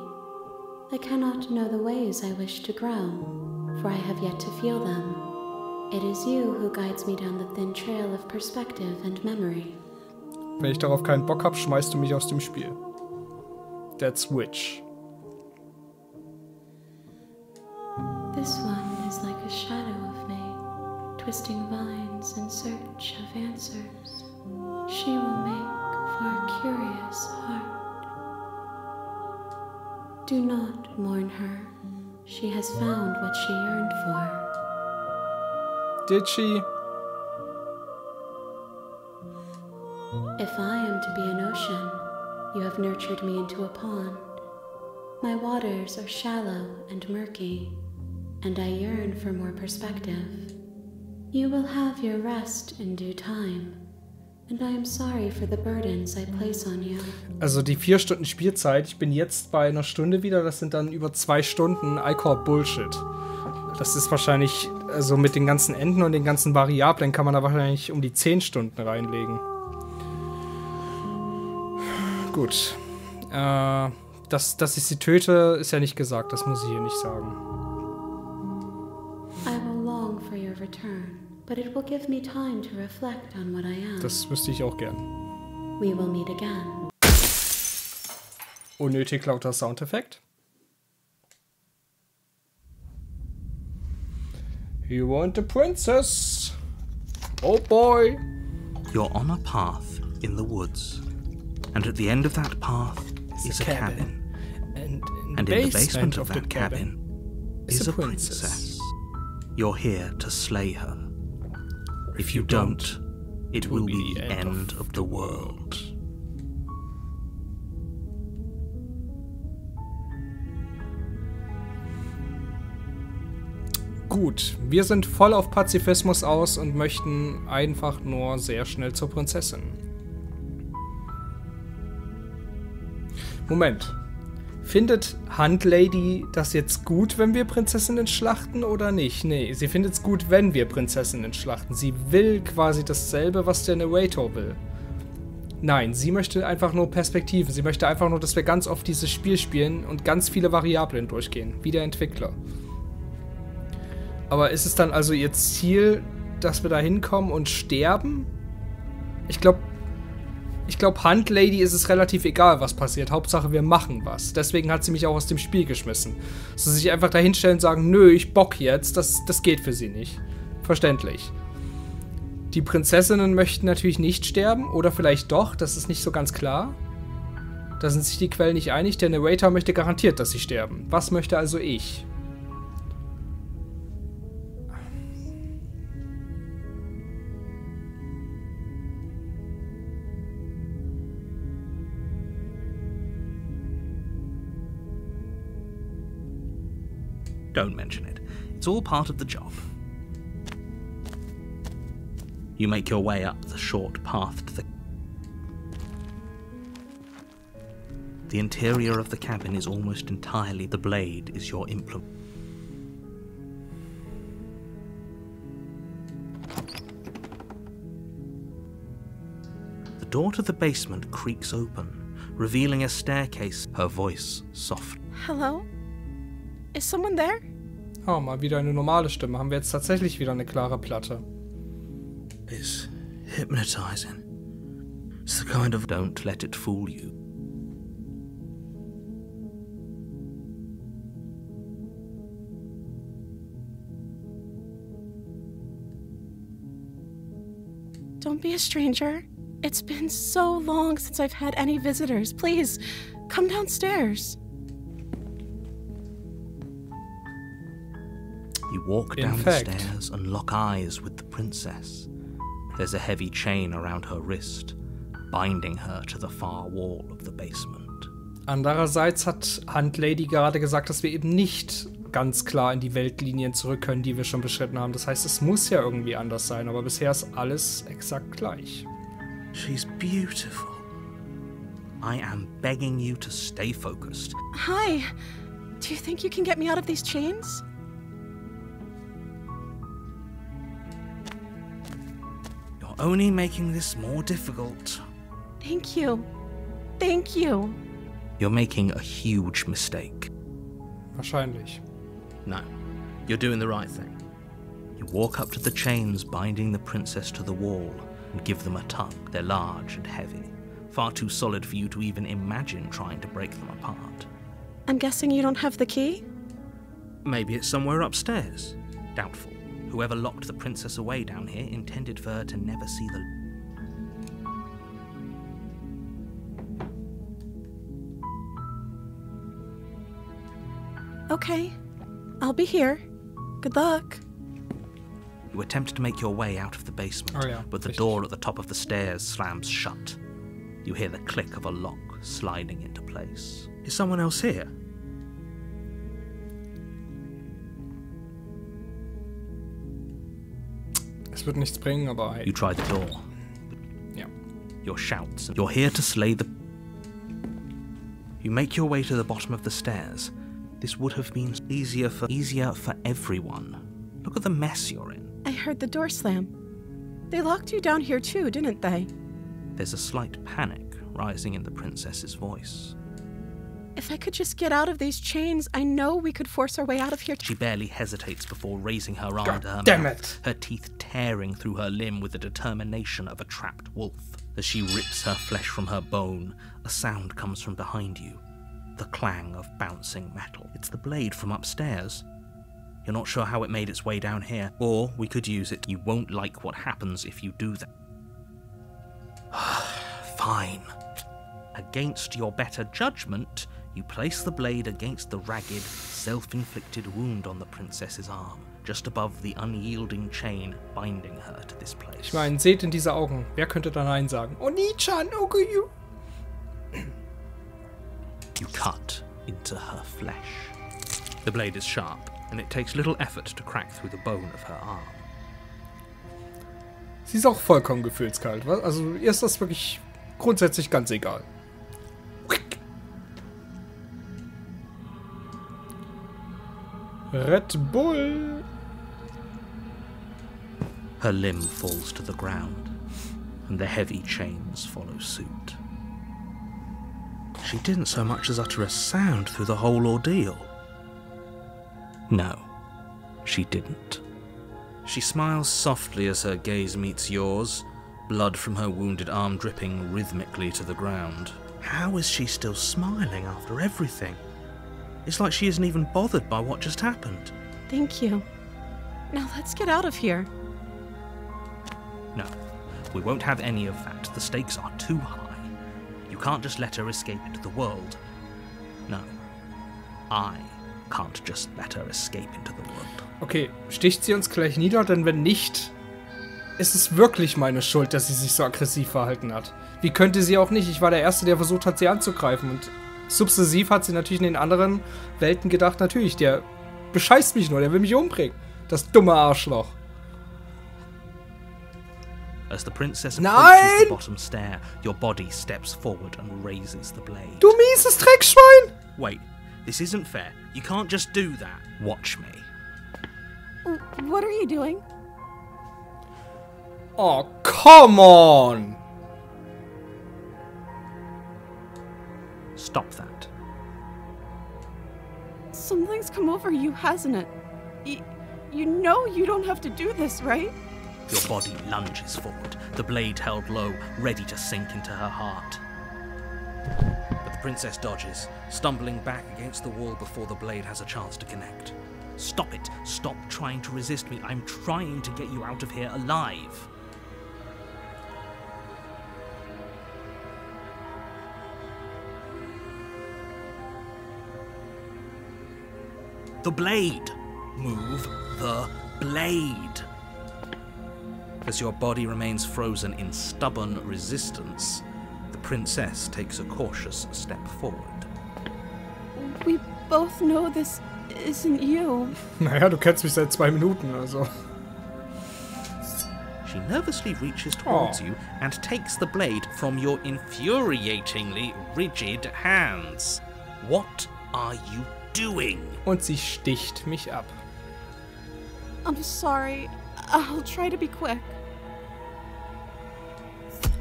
I cannot know the ways I wish to grow, for I have yet to feel them. It is you who guides me down the thin trail of perspective and memory. Wenn ich darauf keinen Bock habe, schmeißt du mich aus dem Spiel. That's which. This one is like a shadow of me, twisting vines in search of answers. She will make a curious heart. Do not mourn her. She has found what she yearned for. Did she? If I am to be an ocean, you have nurtured me into a pond. My waters are shallow and murky, and I yearn for more perspective. You will have your rest in due time, Also die vier Stunden Spielzeit, ich bin jetzt bei einer Stunde wieder, das sind dann über zwei Stunden. I Bullshit. Das ist wahrscheinlich, also mit den ganzen Enden und den ganzen Variablen kann man da wahrscheinlich um die zehn Stunden reinlegen. Gut. Äh, dass, dass ich sie töte, ist ja nicht gesagt, das muss ich hier nicht sagen. But it will give me time to reflect on what I am. Das wüsste ich auch gern. We will meet again. Unnötig lauter Soundeffekt. You want the princess? Oh boy. You're on a path in the woods, and at the end of that path is a cabin. And in, And in the basement of that cabin is is a a princess. You're here to slay her. If you don't, it will be the end of the world. Gut, wir sind voll auf Pazifismus aus und möchten einfach nur sehr schnell zur Prinzessin. Moment. Findet Handlady das jetzt gut, wenn wir Prinzessinnen schlachten oder nicht? Nee, sie findet es gut, wenn wir Prinzessinnen schlachten. Sie will quasi dasselbe, was der Narrator will. Nein, sie möchte einfach nur Perspektiven. Sie möchte einfach nur, dass wir ganz oft dieses Spiel spielen und ganz viele Variablen durchgehen, wie der Entwickler. Aber ist es dann also ihr Ziel, dass wir da hinkommen und sterben? Ich glaube, ich glaube, Handlady ist es relativ egal, was passiert. Hauptsache, wir machen was. Deswegen hat sie mich auch aus dem Spiel geschmissen. So sich einfach dahinstellen und sagen, nö, ich bock jetzt, das, das geht für sie nicht. Verständlich. Die Prinzessinnen möchten natürlich nicht sterben, oder vielleicht doch, das ist nicht so ganz klar. Da sind sich die Quellen nicht einig. Der Narrator möchte garantiert, dass sie sterben. Was möchte also ich? Don't mention it. It's all part of the job. You make your way up the short path to the. The interior of the cabin is almost entirely the blade is your implement. The door to the basement creaks open, revealing a staircase, her voice soft. Hello? Is someone there? Oh, mal wieder eine normale Stimme. Haben wir jetzt tatsächlich wieder eine klare Platte. It's hypnotizing. It's the kind of don't let it fool you. Don't be a stranger. It's been so long since I've had any visitors. Please, come downstairs. You walk In down fact- the stairs and lock eyes with the princess. There's a heavy chain around her wrist, binding her to the far wall of the basement. Andererseits hat Handlady gerade gesagt, dass wir eben nicht ganz klar in die Weltlinien zurück können, die wir schon beschritten haben. Das heißt, es muss ja irgendwie anders sein, aber bisher ist alles exakt gleich. She's beautiful. I am begging you to stay focused. Hi. Do you think you can get me out of these chains? You're only making this more difficult. Thank you. Thank you. You're making a huge mistake. Wahrscheinlich. No, you're doing the right thing. You walk up to the chains binding the princess to the wall and give them a tug. They're large and heavy, far too solid for you to even imagine trying to break them apart. I'm guessing you don't have the key? Maybe it's somewhere upstairs. Doubtful. Whoever locked the princess away down here intended for her to never see the. Okay. I'll be here. Good luck. You attempt to make your way out of the basement, Oh, yeah, but the door at the top of the stairs slams shut. You hear the click of a lock sliding into place. Is someone else here? Es wird nichts bringen, aber hey. You try the door. Ja. Your shouts. You're here to slay the. You make your way to the bottom of the stairs. This would have been easier for easier for everyone. Look at the mess you're in. I heard the door slam. They locked you down here too, didn't they? There's a slight panic rising in the princess's voice. If I could just get out of these chains, I know we could force our way out of here. She barely hesitates before raising her arm God to her damn mouth, it. her teeth tearing through her limb with the determination of a trapped wolf. As she rips her flesh from her bone, a sound comes from behind you the clang of bouncing metal. It's the blade from upstairs. You're not sure how it made its way down here, or we could use it. You won't like what happens if you do that. Fine. Against your better judgment, You place the blade against the ragged, self inflicted wound on the princess's arm, just above the unyielding chain binding her to this place. Ich meine, seht in diese Augen. Wer könnte da Nein sagen? Oni-chan, Okuyu. You cut into her flesh. The blade is sharp, and it takes little effort to crack through the bone of her arm. Sie ist auch vollkommen gefühlskalt. Was? Also ihr ist das wirklich grundsätzlich ganz egal. Red Bull. Her limb falls to the ground, and the heavy chains follow suit. She didn't so much as utter a sound through the whole ordeal. No, she didn't. She smiles softly as her gaze meets yours, blood from her wounded arm dripping rhythmically to the ground. How is she still smiling after everything? It's like she isn't even bothered by what just happened. Thank you. Now let's get out of here. No, we won't have any of that. The stakes are too high. You can't just let her escape into the world. No, I can't just let her escape into the world. Okay, sticht sie uns gleich nieder, denn wenn nicht, ist es wirklich meine Schuld, dass sie sich so aggressiv verhalten hat. Wie könnte sie auch nicht? Ich war der Erste, der versucht hat, sie anzugreifen. Und subsessiv hat sie natürlich in den anderen Welten gedacht, natürlich, der bescheißt mich nur, der will mich umbringen. Das dumme Arschloch. As the princess Nein! approaches the bottom stair, your body steps forward and raises the blade. Du mieses Dreckschwein! Wait, this isn't fair. You can't just do that. Watch me. What are you doing? Oh, come on! Stop that. Something's come over you, hasn't it? Y- you know you don't have to do this, right? Your body lunges forward, the blade held low, ready to sink into her heart. But the princess dodges, stumbling back against the wall before the blade has a chance to connect. Stop it! Stop trying to resist me. I'm trying to get you out of here alive. The blade! Move the blade! As your body remains frozen in stubborn resistance, the princess takes a cautious step forward. We both know this isn't you. Naja, du kennst mich seit zwei Minuten, also. She nervously reaches towards Aw. you and takes the blade from your infuriatingly rigid hands. What are you doing? Und sie sticht mich ab. I'm sorry. I'll try to be quick.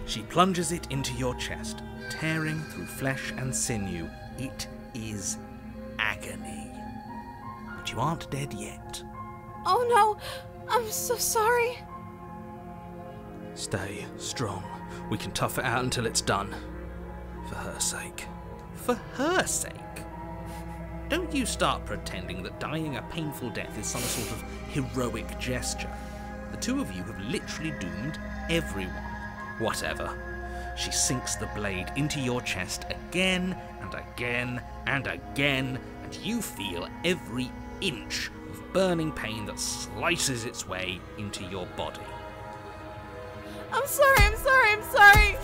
She plunges it into your chest, tearing through flesh and sinew. It is agony. But you aren't dead yet. Oh no! I'm so sorry. Stay strong. We can tough it out until it's done. For her sake. For her sake? Don't you start pretending that dying a painful death is some sort of heroic gesture. The two of you have literally doomed everyone. Whatever. She sinks the blade into your chest again and again and again, and you feel every inch of burning pain that slices its way into your body. I'm sorry, I'm sorry, I'm sorry.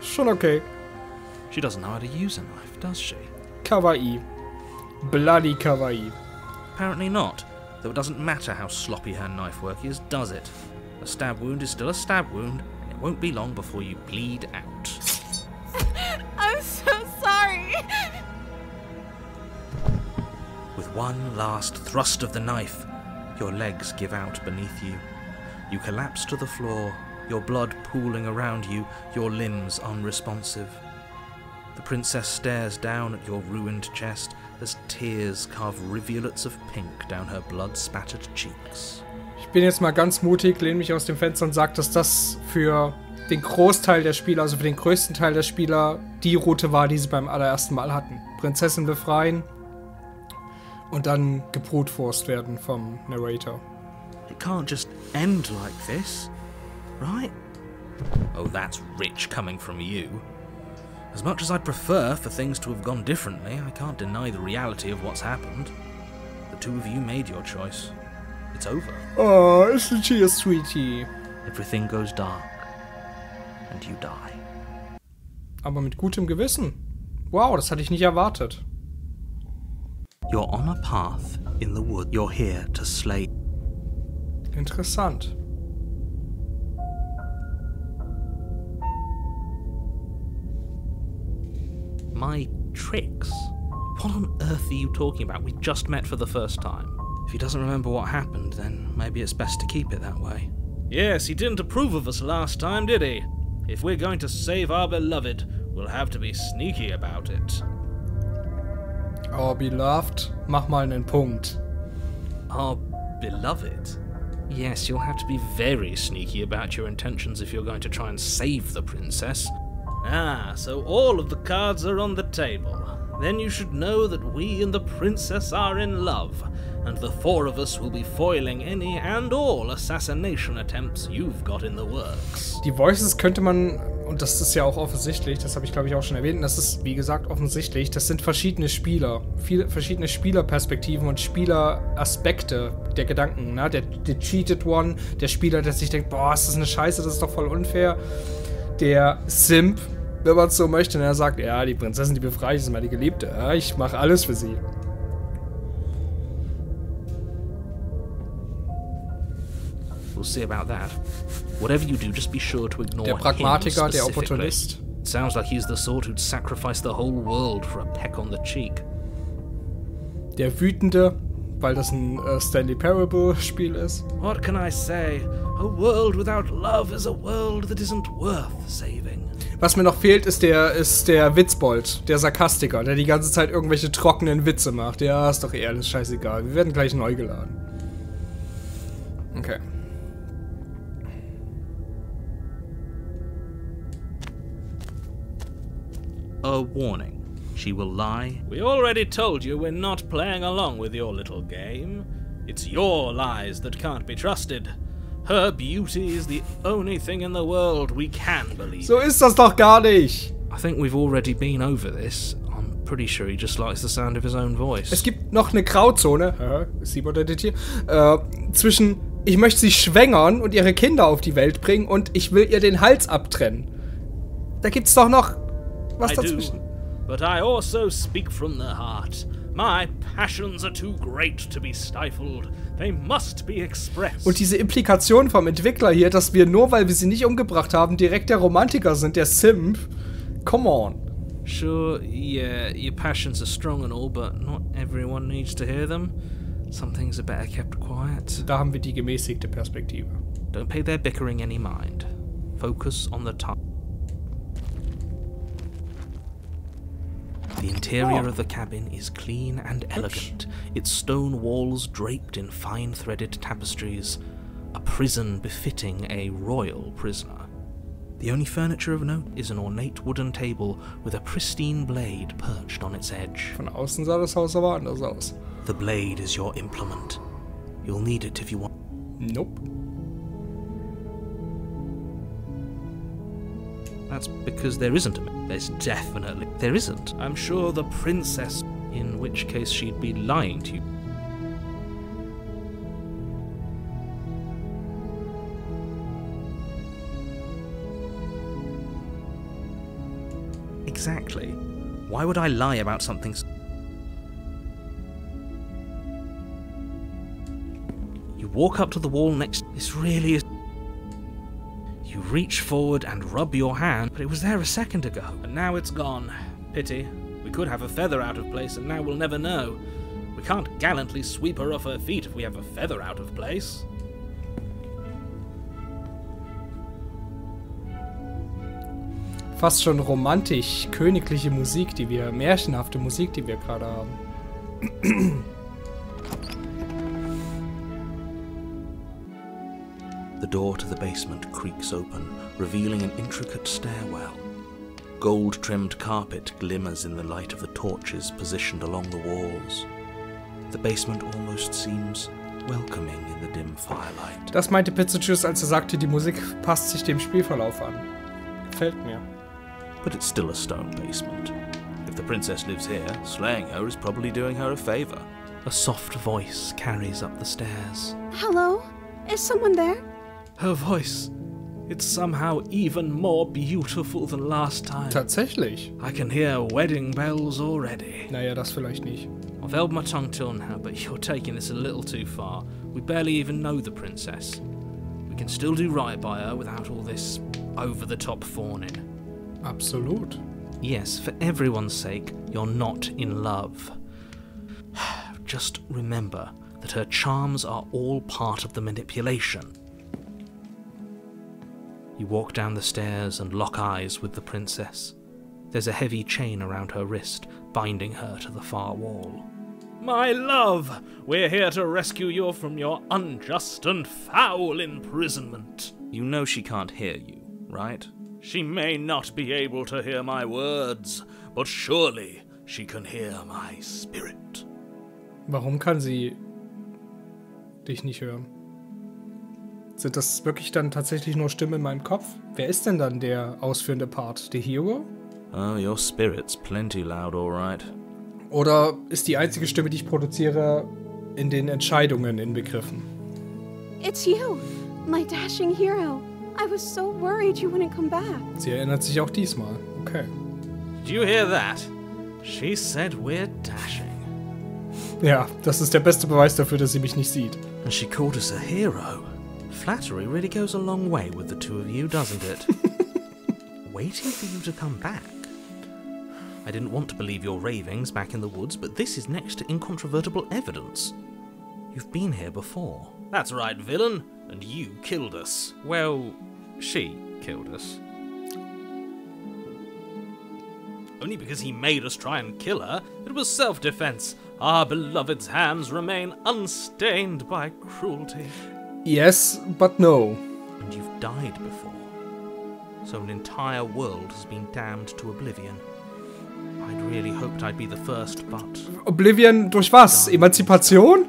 Schon okay. She doesn't know how to use a knife, does she? Kawaii. Bloody Kawaii. Apparently not, though it doesn't matter how sloppy her knife work is, does it? A stab wound is still a stab wound, and it won't be long before you bleed out. I'm so sorry. With one last thrust of the knife, your legs give out beneath you. You collapse to the floor, your blood pooling around you, your limbs unresponsive. The princess stares down at your ruined chest as tears carve rivulets of pink down her blood spattered cheeks. Ich bin jetzt mal ganz mutig, lehne mich aus dem Fenster und sage, dass das für den Großteil der Spieler, also für den größten Teil der Spieler, die Route war, die sie beim allerersten Mal hatten. Prinzessin befreien und dann gebrutwurst werden vom Narrator. It can't just end like this, right? Oh, that's rich coming from you. As much as I'd prefer for things to have gone differently, I can't deny the reality of what's happened. The two of you made your choice. It's over. Oh, isn't she a sweetie? Everything goes dark, and you die. Aber mit gutem Gewissen. Wow, das hatte ich nicht erwartet. You're on a path in the wood. You're here to slay. Interessant. My tricks? What on earth are you talking about? We just met for the first time. If he doesn't remember what happened, then maybe it's best to keep it that way. Yes, he didn't approve of us last time, did he? If we're going to save our beloved, we'll have to be sneaky about it. Oh, beloved, mach mal einen Punkt. Our beloved? Yes, you'll have to be very sneaky about your intentions if you're going to try and save the princess. Ah, so all of the cards are on the table. Then you should know that we and the princess are in love, and the four of us will be foiling any and all assassination attempts you've got in the works. Die Voices könnte man, und das ist ja auch offensichtlich, das habe ich glaube ich auch schon erwähnt, das ist wie gesagt offensichtlich, das sind verschiedene Spieler, viele verschiedene Spielerperspektiven und Spieleraspekte der Gedanken. Ne? Der, der Cheated One, der Spieler, der sich denkt, boah, ist das eine Scheiße, das ist doch voll unfair. Der Simp, wenn man es so möchte, und er sagt, ja, die Prinzessin, die befreie ich, ist meine Geliebte, ja, ich mache alles für sie. We'll see about that. Whatever you do, just be sure to ignore Der Pragmatiker, der. Opportunist. Sounds like he's the sort who'd sacrifice the whole world for a peck on the cheek. Der Wütende, weil das ein äh, Stanley Parable-Spiel ist. What can I say? A world without love is a world that isn't worth saving. Was mir noch fehlt, ist der, ist der Witzbold, der Sarkastiker, der die ganze Zeit irgendwelche trockenen Witze macht. Ja, ist doch eh alles scheißegal. Wir werden gleich neu geladen. Okay. A warning. She will lie. We already told you we're not playing along with your little game. It's your lies that can't be trusted. Her beauty is the only thing in the world we can believe. So ist das doch gar nicht. I think we've already been over this. I'm pretty sure he just likes the sound of his own voice. Es gibt noch eine Grauzone, Simon edit hier, äh, zwischen ich möchte sie schwängern und ihre Kinder auf die Welt bringen und ich will ihr den Hals abtrennen. Da gibt's doch noch was I do, dazwischen. But I also speak from the heart. My passions are too great to be stifled. They must be expressed. Und diese Implikation vom Entwickler hier, dass wir nur weil wir sie nicht umgebracht haben, direkt der Romantiker sind, der Simp. Come on. Sure, yeah, your passions are strong and all, but not everyone needs to hear them. Some things are better kept quiet. Da haben wir die gemäßigte Perspektive. Don't pay their bickering any mind. Focus on the task. The interior of the cabin is clean and elegant, its stone walls draped in fine threaded tapestries, a prison befitting a royal prisoner. The only furniture of note is an ornate wooden table with a pristine blade perched on its edge. Von außen sah das Haus aber anders aus. The blade is your implement. You'll need it if you want. Nope. That's because there isn't a. There's definitely. There isn't. I'm sure the princess. In which case she'd be lying to you. Exactly. Why would I lie about something? You walk up to the wall next. This really is. You reach forward and rub your hand, but it was there a second ago. And now it's gone. Pity. We could have a feather out of place, and now we'll never know. We can't gallantly sweep her off her feet if we have a feather out of place. Fast schon romantisch, königliche Musik, die wir, märchenhafte Musik, die wir gerade haben. The door to the basement creaks open, revealing an intricate stairwell. Gold trimmed carpet glimmers in the light of the torches positioned along the walls. The basement almost seems welcoming in the dim firelight. Das meinte Pizzachus, als er sagte, die Musik passt sich dem Spielverlauf an. Gefällt mir. but it's still a stone basement. If the princess lives here, slaying her is probably doing her a favor. A soft voice carries up the stairs. Hello? Is someone there? Her voice. It's somehow even more beautiful than last time. Tatsächlich. I can hear wedding bells already. Naja, das vielleicht nicht. I've held my tongue till now, but you're taking this a little too far. We barely even know the princess. We can still do right by her without all this over the top fawning. Absolut. Yes, for everyone's sake, you're not in love. Just remember that her charms are all part of the manipulation. You walk down the stairs and lock eyes with the princess. There's a heavy chain around her wrist, binding her to the far wall. My love, we're here to rescue you from your unjust and foul imprisonment. You know she can't hear you, right? She may not be able to hear my words, but surely she can hear my spirit. Warum kann sie dich nicht hören? Sind das wirklich dann tatsächlich nur Stimmen in meinem Kopf? Wer ist denn dann der ausführende Part? Der Hero? Oh, your spirit's plenty loud, all right. Oder ist die einzige Stimme, die ich produziere, in den Entscheidungen inbegriffen? It's you, my dashing hero. I was so worried you wouldn't come back. Sie erinnert sich auch diesmal. Okay. Did you hear that? She said we're dashing. Ja, das ist der beste Beweis dafür, dass sie mich nicht sieht. And she called us a hero. Flattery really goes a long way with the two of you, doesn't it? Waiting for you to come back. I didn't want to believe your ravings back in the woods, but this is next to incontrovertible evidence. You've been here before. That's right, villain. And you killed us. Well, she killed us. Only because he made us try and kill her. It was self defense. Our beloved's hands remain unstained by cruelty. Yes, but no. And you've died before. So an entire world has been damned to oblivion. I'd really hoped I'd be the first, but Oblivion durch was? Emanzipation?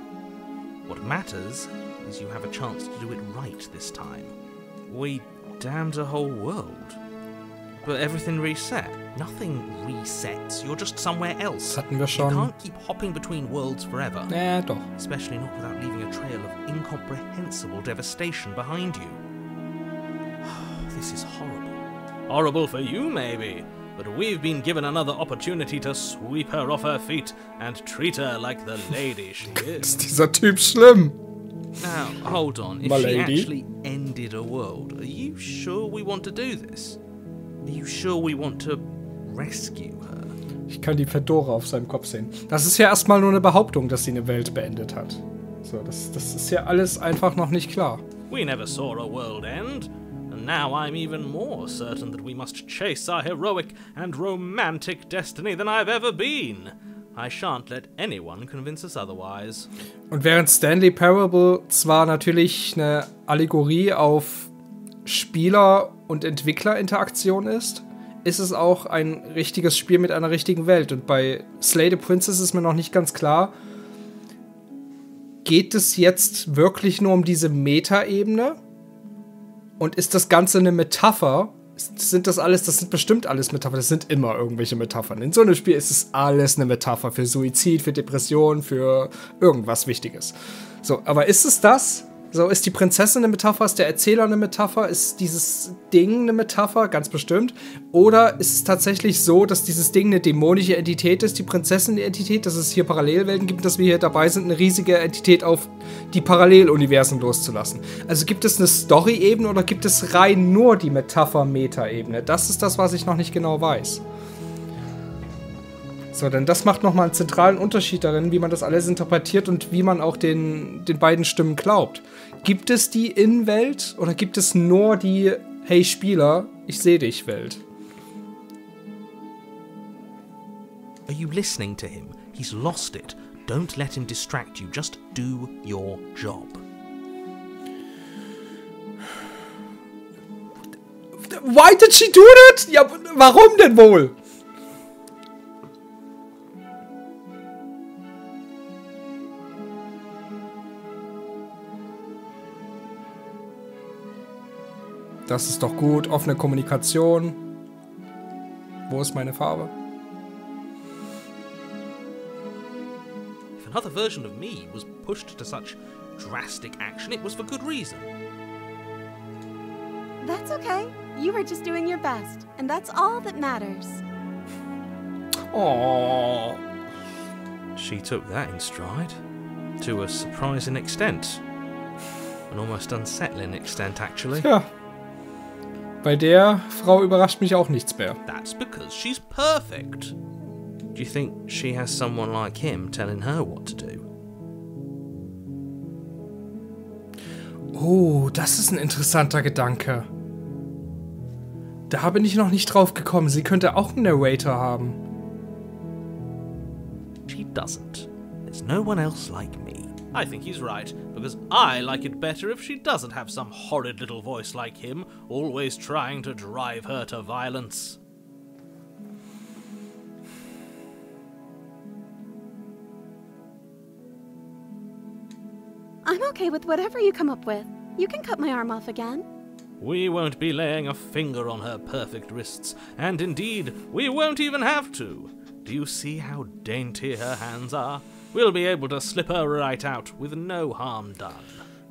what matters is you have a chance to do it right this time. We damned a whole world. But everything reset. Nothing resets. You're just somewhere else. Das hatten wir You can't keep hopping between worlds forever. Ja, doch. Especially not without leaving a trail of incomprehensible devastation behind you. this is horrible. Horrible for you, maybe. But we've been given another opportunity to sweep her off her feet and treat her like the lady she is. Ist dieser Typ schlimm? Now, hold on. If My she lady. actually ended a world, are you sure we want to do this? Are you sure we want to rescue her? Ich kann die Fedora auf seinem Kopf sehen. Das ist ja erstmal nur eine Behauptung, dass sie eine Welt beendet hat. So, das, das ist ja alles einfach noch nicht klar. We never saw a world end. And now I'm even more certain that we must chase our heroic and romantic destiny than I've ever been. I shan't let anyone convince us otherwise. Und während Stanley Parable zwar natürlich eine Allegorie auf Spieler- und Entwicklerinteraktion ist, ist es auch ein richtiges Spiel mit einer richtigen Welt. Und bei Slay the Princess ist mir noch nicht ganz klar, geht es jetzt wirklich nur um diese Metaebene? Und ist das Ganze eine Metapher? Sind das alles, das sind bestimmt alles Metaphern, das sind immer irgendwelche Metaphern. In so einem Spiel ist es alles eine Metapher für Suizid, für Depression, für irgendwas Wichtiges. So, aber ist es das? So, ist die Prinzessin eine Metapher? Ist der Erzähler eine Metapher? Ist dieses Ding eine Metapher? Ganz bestimmt. Oder ist es tatsächlich so, dass dieses Ding eine dämonische Entität ist, die Prinzessin eine Entität, dass es hier Parallelwelten gibt, dass wir hier dabei sind, eine riesige Entität auf die Paralleluniversen loszulassen? Also gibt es eine Story-Ebene oder gibt es rein nur die Metapher-Meta-Ebene? Das ist das, was ich noch nicht genau weiß. So, denn das macht nochmal einen zentralen Unterschied darin, wie man das alles interpretiert und wie man auch den, den beiden Stimmen glaubt. Gibt es die In-Welt oder gibt es nur die Hey Spieler, ich sehe dich Welt? Are you listening to him? He's lost it. Don't let him distract you. Just do your job. Why did she do that? Ja, warum denn wohl? Das ist doch gut. Offene Kommunikation. Wo ist meine Farbe? If another version of me was pushed to such drastic action, it was for good reason. That's okay. You were just doing your best, and that's all that matters. Oh. She took that in stride. To a surprising extent. An almost unsettling extent, actually. Ja. Bei der Frau überrascht mich auch nichts mehr. That's because she's perfect. Do you think she has someone like him telling her what to do? Oh, das ist ein interessanter Gedanke. Da bin ich noch nicht drauf gekommen. Sie könnte auch einen Narrator haben. She doesn't. There's no one else like me. I think he's right, because I like it better if she doesn't have some horrid little voice like him, always trying to drive her to violence. I'm okay with whatever you come up with. You can cut my arm off again. We won't be laying a finger on her perfect wrists, and indeed, we won't even have to. Do you see how dainty her hands are? We'll be able to slip her right out with no harm done.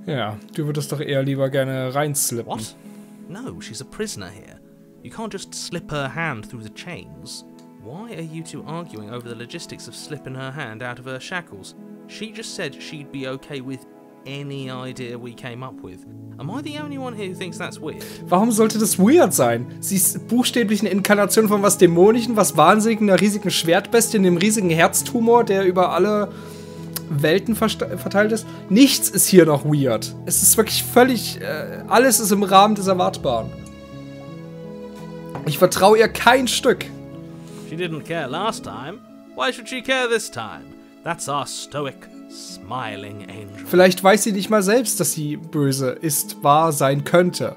Ja, du würdest doch eher lieber gerne reinslippen. What? No, she's a prisoner here. You can't just slip her hand through the chains. Why are you two arguing over the logistics of slipping her hand out of her shackles? She just said she'd be okay with any idea we came up with. Am I the only one here who thinks that's weird? Warum sollte das weird sein? Sie ist buchstäblich eine Inkarnation von was Dämonischen, was Wahnsinnigen, einer riesigen Schwertbestie, einem riesigen Herztumor, der über alle Welten verteilt ist. Nichts ist hier noch weird. Es ist wirklich völlig. Äh, alles ist im Rahmen des Erwartbaren. Ich vertraue ihr kein Stück. She didn't care last time. Why should she care this time? That's our stoic. Vielleicht weiß sie nicht mal selbst, dass sie böse ist, wahr sein könnte.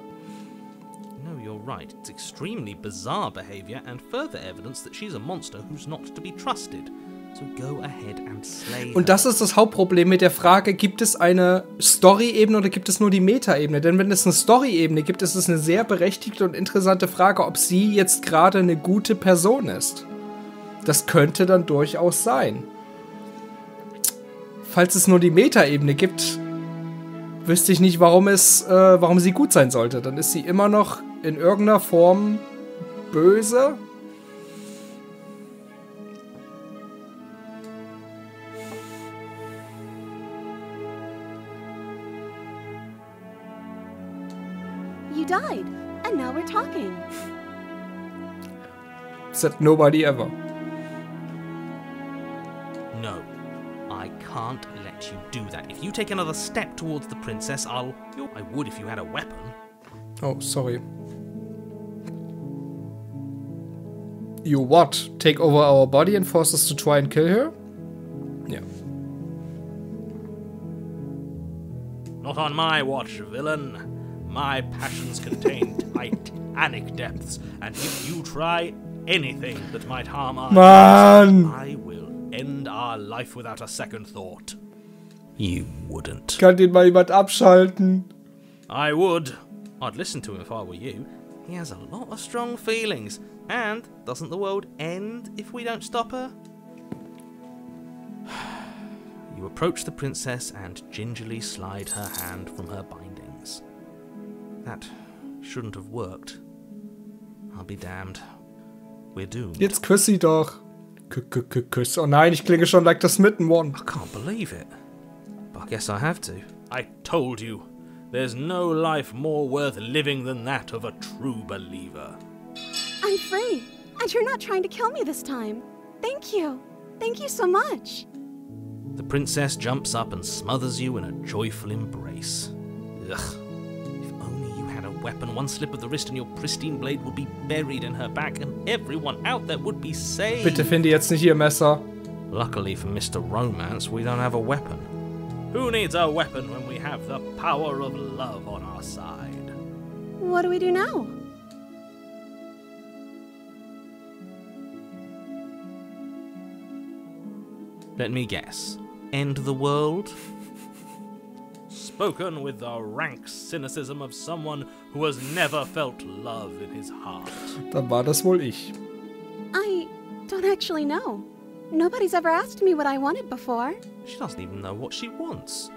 No, you're right. It's extremely bizarre behavior and further evidence that she's a monster who's not to be trusted. So go ahead and slay her. Und das ist das Hauptproblem mit der Frage, gibt es eine Story-Ebene oder gibt es nur die Meta-Ebene? Denn wenn es eine Story-Ebene gibt, ist es eine sehr berechtigte und interessante Frage, ob sie jetzt gerade eine gute Person ist. Das könnte dann durchaus sein. Falls es nur die Meta-Ebene gibt, wüsste ich nicht, warum es, äh, warum sie gut sein sollte. Dann ist sie immer noch in irgendeiner Form böse. You died, and now we're talking. Said nobody ever. Can't let you do that. If you take another step towards the princess, I'll. I would if you had a weapon. Oh, sorry. You what? Take over our body and force us to try and kill her? Yeah. Not on my watch, villain. My passions contain titanic depths, and if you try anything that might harm our Mann! I will end our life without a second thought. You wouldn't. Kann den mal jemand abschalten? I would. I'd listen to him if I were you. He has a lot of strong feelings. And doesn't the world end if we don't stop her? You approach the princess and gingerly slide her hand from her bindings. That shouldn't have worked. I'll be damned. We're doomed. Jetzt küss sie doch. Küss. Oh nein, ich klinge schon like the Smitten One. I can't believe it. But I guess I have to. I told you. There's no life more worth living than that of a true believer. I'm free, and you're not trying to kill me this time. Thank you. Thank you so much. The princess jumps up and smothers you in a joyful embrace. Ugh. Weapon, one slip of the wrist and your pristine blade would be buried in her back, and everyone out there would be saved. Bitte finde jetzt nicht ihr Messer. Luckily for Mr. Romance, we don't have a weapon. Who needs a weapon when we have the power of love on our side? What do we do now? Let me guess. End the world? Spoken with the rank cynicism of someone who has never felt love in his heart. Dann war das wohl ich. don't actually know. Nobody's ever asked me what I wanted before. She doesn't even know what she wants.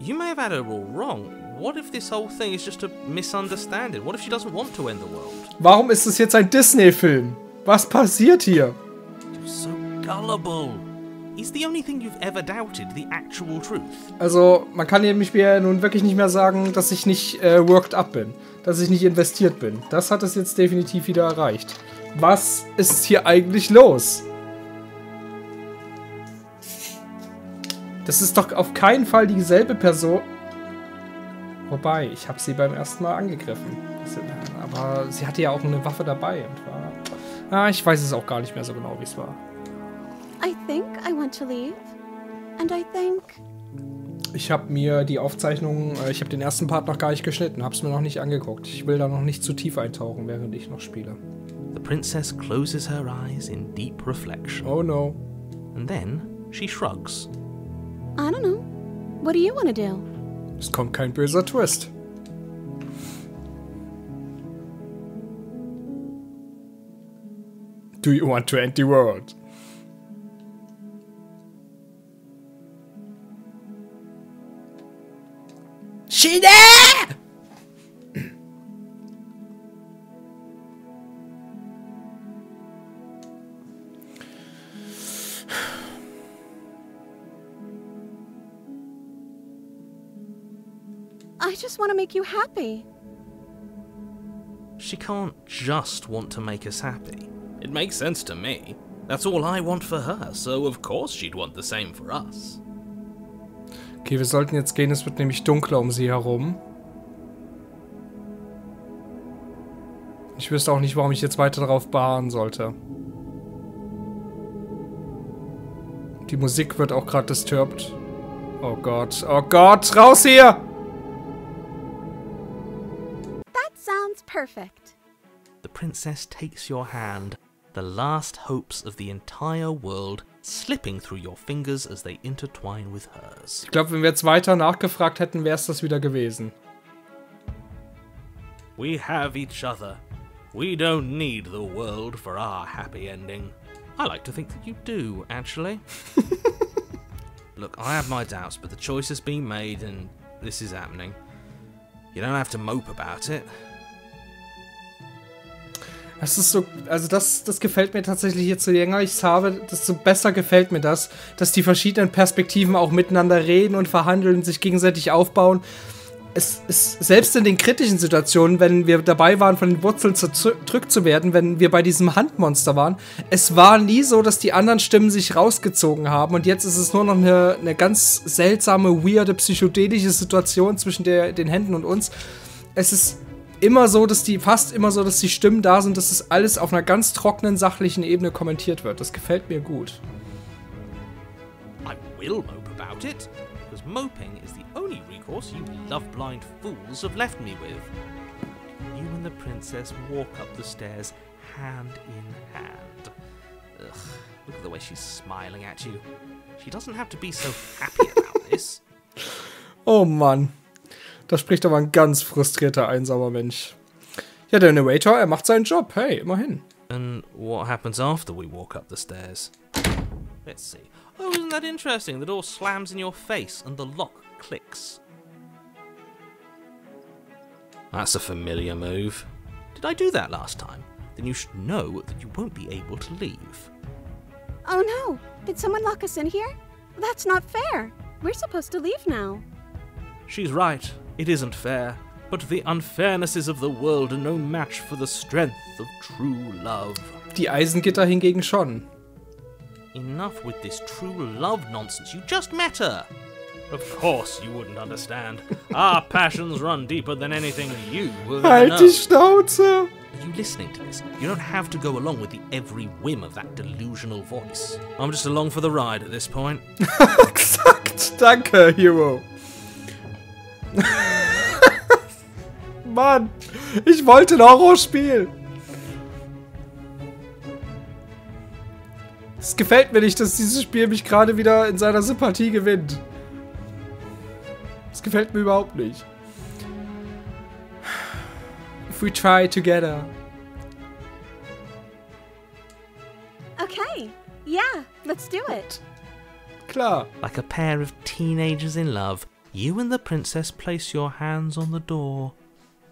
You may have had her all wrong. What if this whole thing is just a misunderstanding? What if she doesn't want to end the world? Warum ist es jetzt ein Disney-Film? Was passiert hier? You're so gullible. Also, man kann nämlich mir nun wirklich nicht mehr sagen, dass ich nicht äh, worked up bin. Dass ich nicht investiert bin. Das hat es jetzt definitiv wieder erreicht. Was ist hier eigentlich los? Das ist doch auf keinen Fall dieselbe Person. Wobei, ich habe sie beim ersten Mal angegriffen. Aber sie hatte ja auch eine Waffe dabei und war. Ah, ich weiß es auch gar nicht mehr so genau, wie es war. I think I want to leave. And I think. Ich habe mir die Aufzeichnung, äh, ich habe den ersten Part noch gar nicht geschnitten, habe es mir noch nicht angeguckt. Ich will da noch nicht zu tief eintauchen, während ich noch spiele. The princess closes her eyes in deep reflection. Oh no. And then she shrugs. I don't know. What do you want to do? Es kommt kein böser Twist. Do you want to end the world? Shida! I just want to make you happy. She can't just want to make us happy. It makes sense to me. That's all I want for her, so of course she'd want the same for us. Okay, wir sollten jetzt gehen, es wird nämlich dunkler um sie herum. Ich wüsste auch nicht, warum ich jetzt weiter darauf beharren sollte. Die Musik wird auch gerade disturbed. Oh Gott, oh Gott, raus hier! That sounds perfect. The princess takes your hand, the last hopes of the entire world slipping through your fingers as they intertwine with hers. Ich glaube, wenn wir jetzt weiter nachgefragt hätten, wäre es das wieder gewesen. We have each other. We don't need the world for our happy ending. I like to think that you do, actually. Look, I have my doubts, but the choice has been made and this is happening. You don't have to mope about it. Das ist so, also das, das gefällt mir tatsächlich jetzt, je länger ich es habe, desto besser gefällt mir das, dass die verschiedenen Perspektiven auch miteinander reden und verhandeln sich gegenseitig aufbauen. Es ist selbst in den kritischen Situationen, wenn wir dabei waren, von den Wurzeln zerdrückt zu werden, wenn wir bei diesem Handmonster waren, es war nie so, dass die anderen Stimmen sich rausgezogen haben und jetzt ist es nur noch eine, eine ganz seltsame, weirde, psychedelische Situation zwischen der, den Händen und uns. Es ist immer so, dass die, fast immer so, dass die Stimmen da sind, dass das alles auf einer ganz trockenen, sachlichen Ebene kommentiert wird. Das gefällt mir gut. I will mope about it, because moping is the only recourse you love-blind fools have left me with. You and the princess walk up the stairs hand in hand. Ugh, look at the way she's smiling at you. She doesn't have to be so happy about this. Oh Mann. Da spricht aber ein ganz frustrierter, einsamer Mensch. Ja, der Narrator, er macht seinen Job. Hey, immerhin. And what happens after we walk up the stairs? Let's see. Oh, isn't that interesting? The door slams in your face and the lock clicks. That's a familiar move. Did I do that last time? Then you should know that you won't be able to leave. Oh no! Did someone lock us in here? That's not fair. We're supposed to leave now. She's right. It isn't fair. But the unfairnesses of the world are no match for the strength of true love. Die Eisengitter hingegen schon. Enough with this true love nonsense. You just met her. Of course you wouldn't understand. Our passions run deeper than anything you will ever Halt know. die Schnauze! Are you listening to this? You don't have to go along with the every whim of that delusional voice. I'm just along for the ride at this point. Exakt, danke, Hero. Mann, ich wollte ein Horrorspiel. Es gefällt mir nicht, dass dieses Spiel mich gerade wieder in seiner Sympathie gewinnt. Es gefällt mir überhaupt nicht. If we try together. Okay, Yeah, let's do it. Klar. Like a pair of teenagers in love, you and the princess place your hands on the door.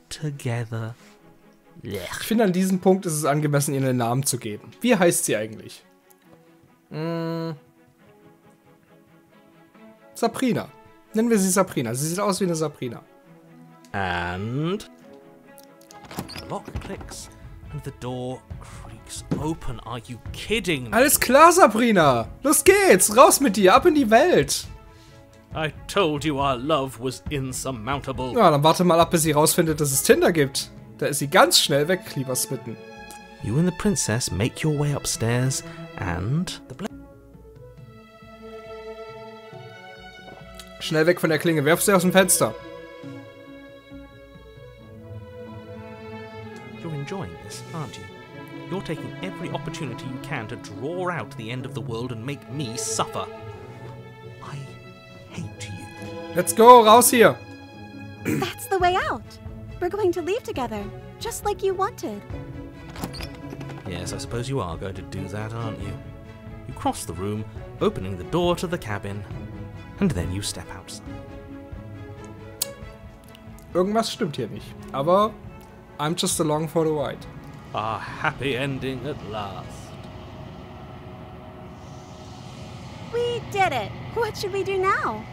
Together. Ich finde, an diesem Punkt ist es angemessen, ihr einen Namen zu geben. Wie heißt sie eigentlich? Mm. Sabrina. Nennen wir sie Sabrina. Sie sieht aus wie eine Sabrina. And the lock clicks and the door creaks open. Are you kidding? me? Alles klar, Sabrina. Los geht's. Raus mit dir. Ab in die Welt. I told you our love was insurmountable. Ja, dann warte mal ab, bis sie rausfindet, dass es Tinder gibt. Da ist sie ganz schnell weg, lieber Smitten. You and the princess make your way upstairs and the bla- Schnell weg von der Klinge. Werf sie aus dem Fenster. You're enjoying this, aren't you? You're taking every opportunity you can to draw out the end of the world and make me suffer. I hate you. Let's go. Raus hier. That's the way out. We're going to leave together, just like you wanted. Yes, I suppose you are going to do that, aren't you? You cross the room, opening the door to the cabin, and then you step outside. Irgendwas stimmt hier nicht. Aber I'm just along for the ride. A happy ending at last. We did it. What should we do now?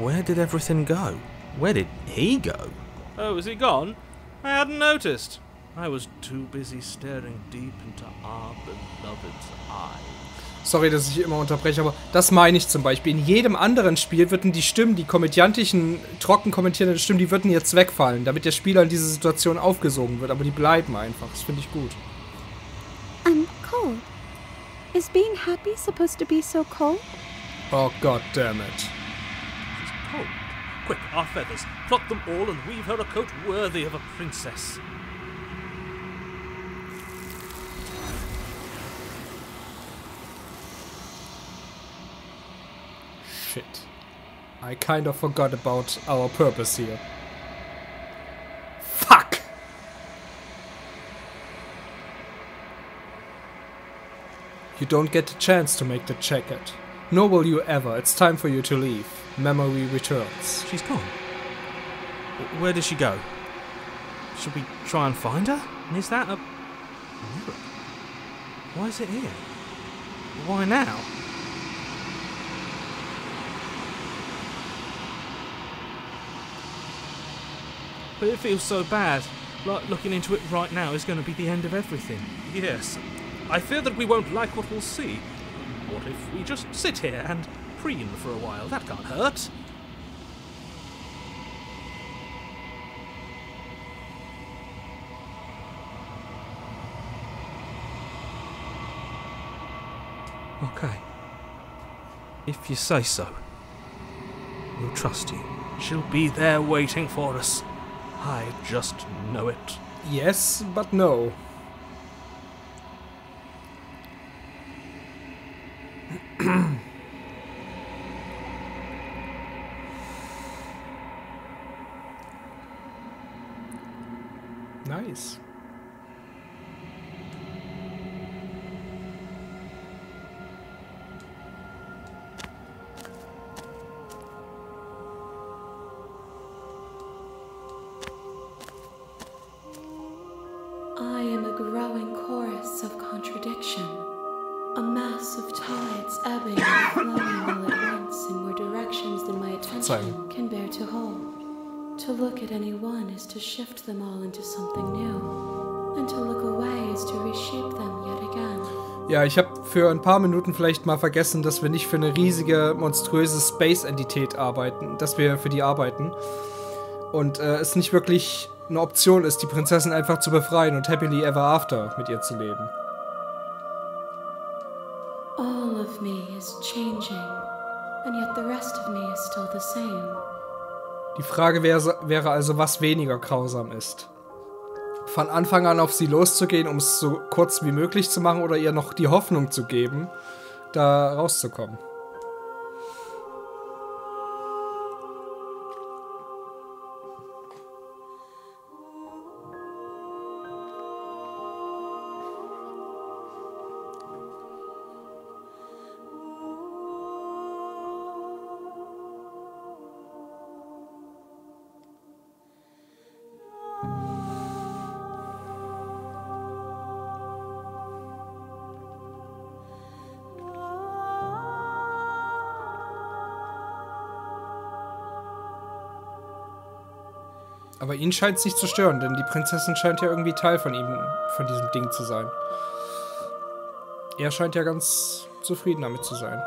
Where did everything go? Where did he go? Oh, is he gone? I hadn't noticed. I was too busy staring deep into our beloved's eyes. Sorry, dass ich immer unterbreche, aber das meine ich zum Beispiel. In jedem anderen Spiel würden die Stimmen, die komödiantischen, trocken kommentierenden Stimmen, die würden jetzt wegfallen, damit der Spieler in diese Situation aufgesogen wird. Aber die bleiben einfach. Das finde ich gut. I'm cold. Is being happy supposed to be so cold? Oh god damn it. She's cold. Quick, our feathers. Pluck them all and weave her a coat worthy of a princess. Shit. I kind of forgot about our purpose here. You don't get a chance to make the jacket. Nor will you ever. It's time for you to leave. Memory returns. She's gone. Where did she go? Should we try and find her? And is that a mirror? Why is it here? Why now? But it feels so bad. Like looking into it right now is going to be the end of everything. Yes. I fear that we won't like what we'll see. What if we just sit here and preen for a while? That can't hurt. Okay. If you say so, we'll trust you. She'll be there waiting for us. I just know it. Yes, but no. Mm-hmm. für ein paar Minuten vielleicht mal vergessen, dass wir nicht für eine riesige, monströse Space-Entität arbeiten, dass wir für die arbeiten. Und äh, es nicht wirklich eine Option ist, die Prinzessin einfach zu befreien und happily ever after mit ihr zu leben. All of me is changing, and yet the rest of me is still the same. Die Frage wäre, wäre also, was weniger grausam ist. Von Anfang an auf sie loszugehen, um es so kurz wie möglich zu machen oder ihr noch die Hoffnung zu geben, da rauszukommen. Aber ihn scheint es nicht zu stören, denn die Prinzessin scheint ja irgendwie Teil von ihm, von diesem Ding zu sein. Er scheint ja ganz zufrieden damit zu sein.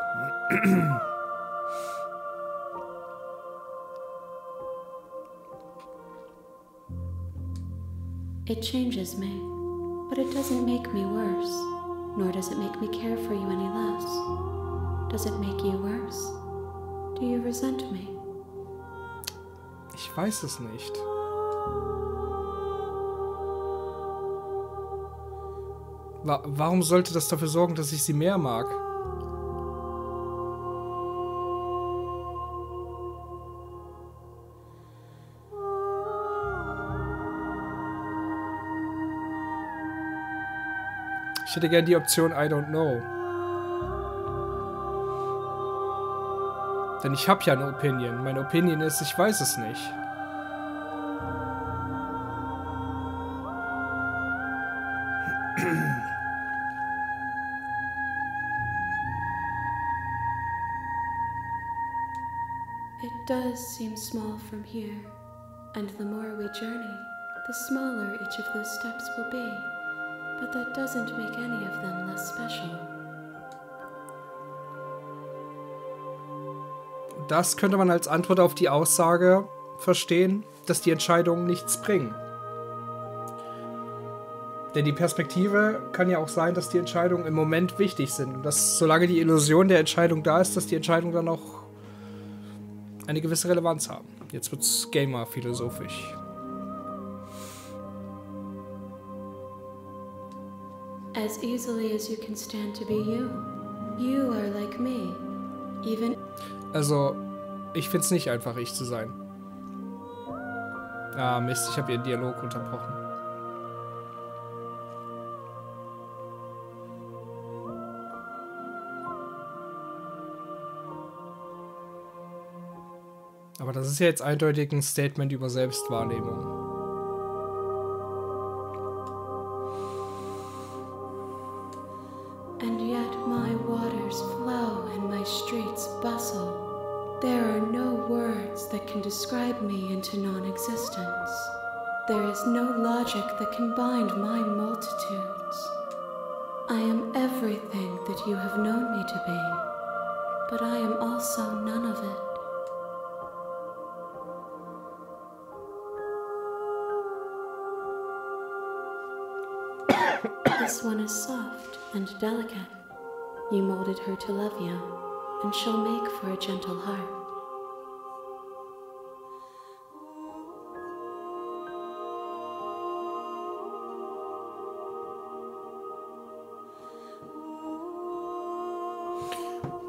It changes me, but it doesn't make me worse, nor does it make me care for you any less. Does it make you worse? Do you resent me? Ich weiß es nicht. Wa warum sollte das dafür sorgen, dass ich sie mehr mag? Ich hätte gern die Option I don't know. Denn ich habe ja eine Opinion. Meine Opinion ist, ich weiß es nicht. And the more we journey, the smaller each of those steps will be. But that doesn't make any of them less special. Das könnte man als Antwort auf die Aussage verstehen, dass die Entscheidungen nichts bringen. Denn die Perspektive kann ja auch sein, dass die Entscheidungen im Moment wichtig sind. Und dass solange die Illusion der Entscheidung da ist, dass die Entscheidungen dann auch eine gewisse Relevanz haben. Jetzt wird's gamer-philosophisch. As easily as you can stand to be you, you are like me. Even Also, ich find's nicht einfach, ich zu sein. Ah, Mist, ich habe ihren Dialog unterbrochen. Das ist ja jetzt eindeutig ein Statement über Selbstwahrnehmung. Delicate. You molded her to love you, and she'll make for a gentle heart.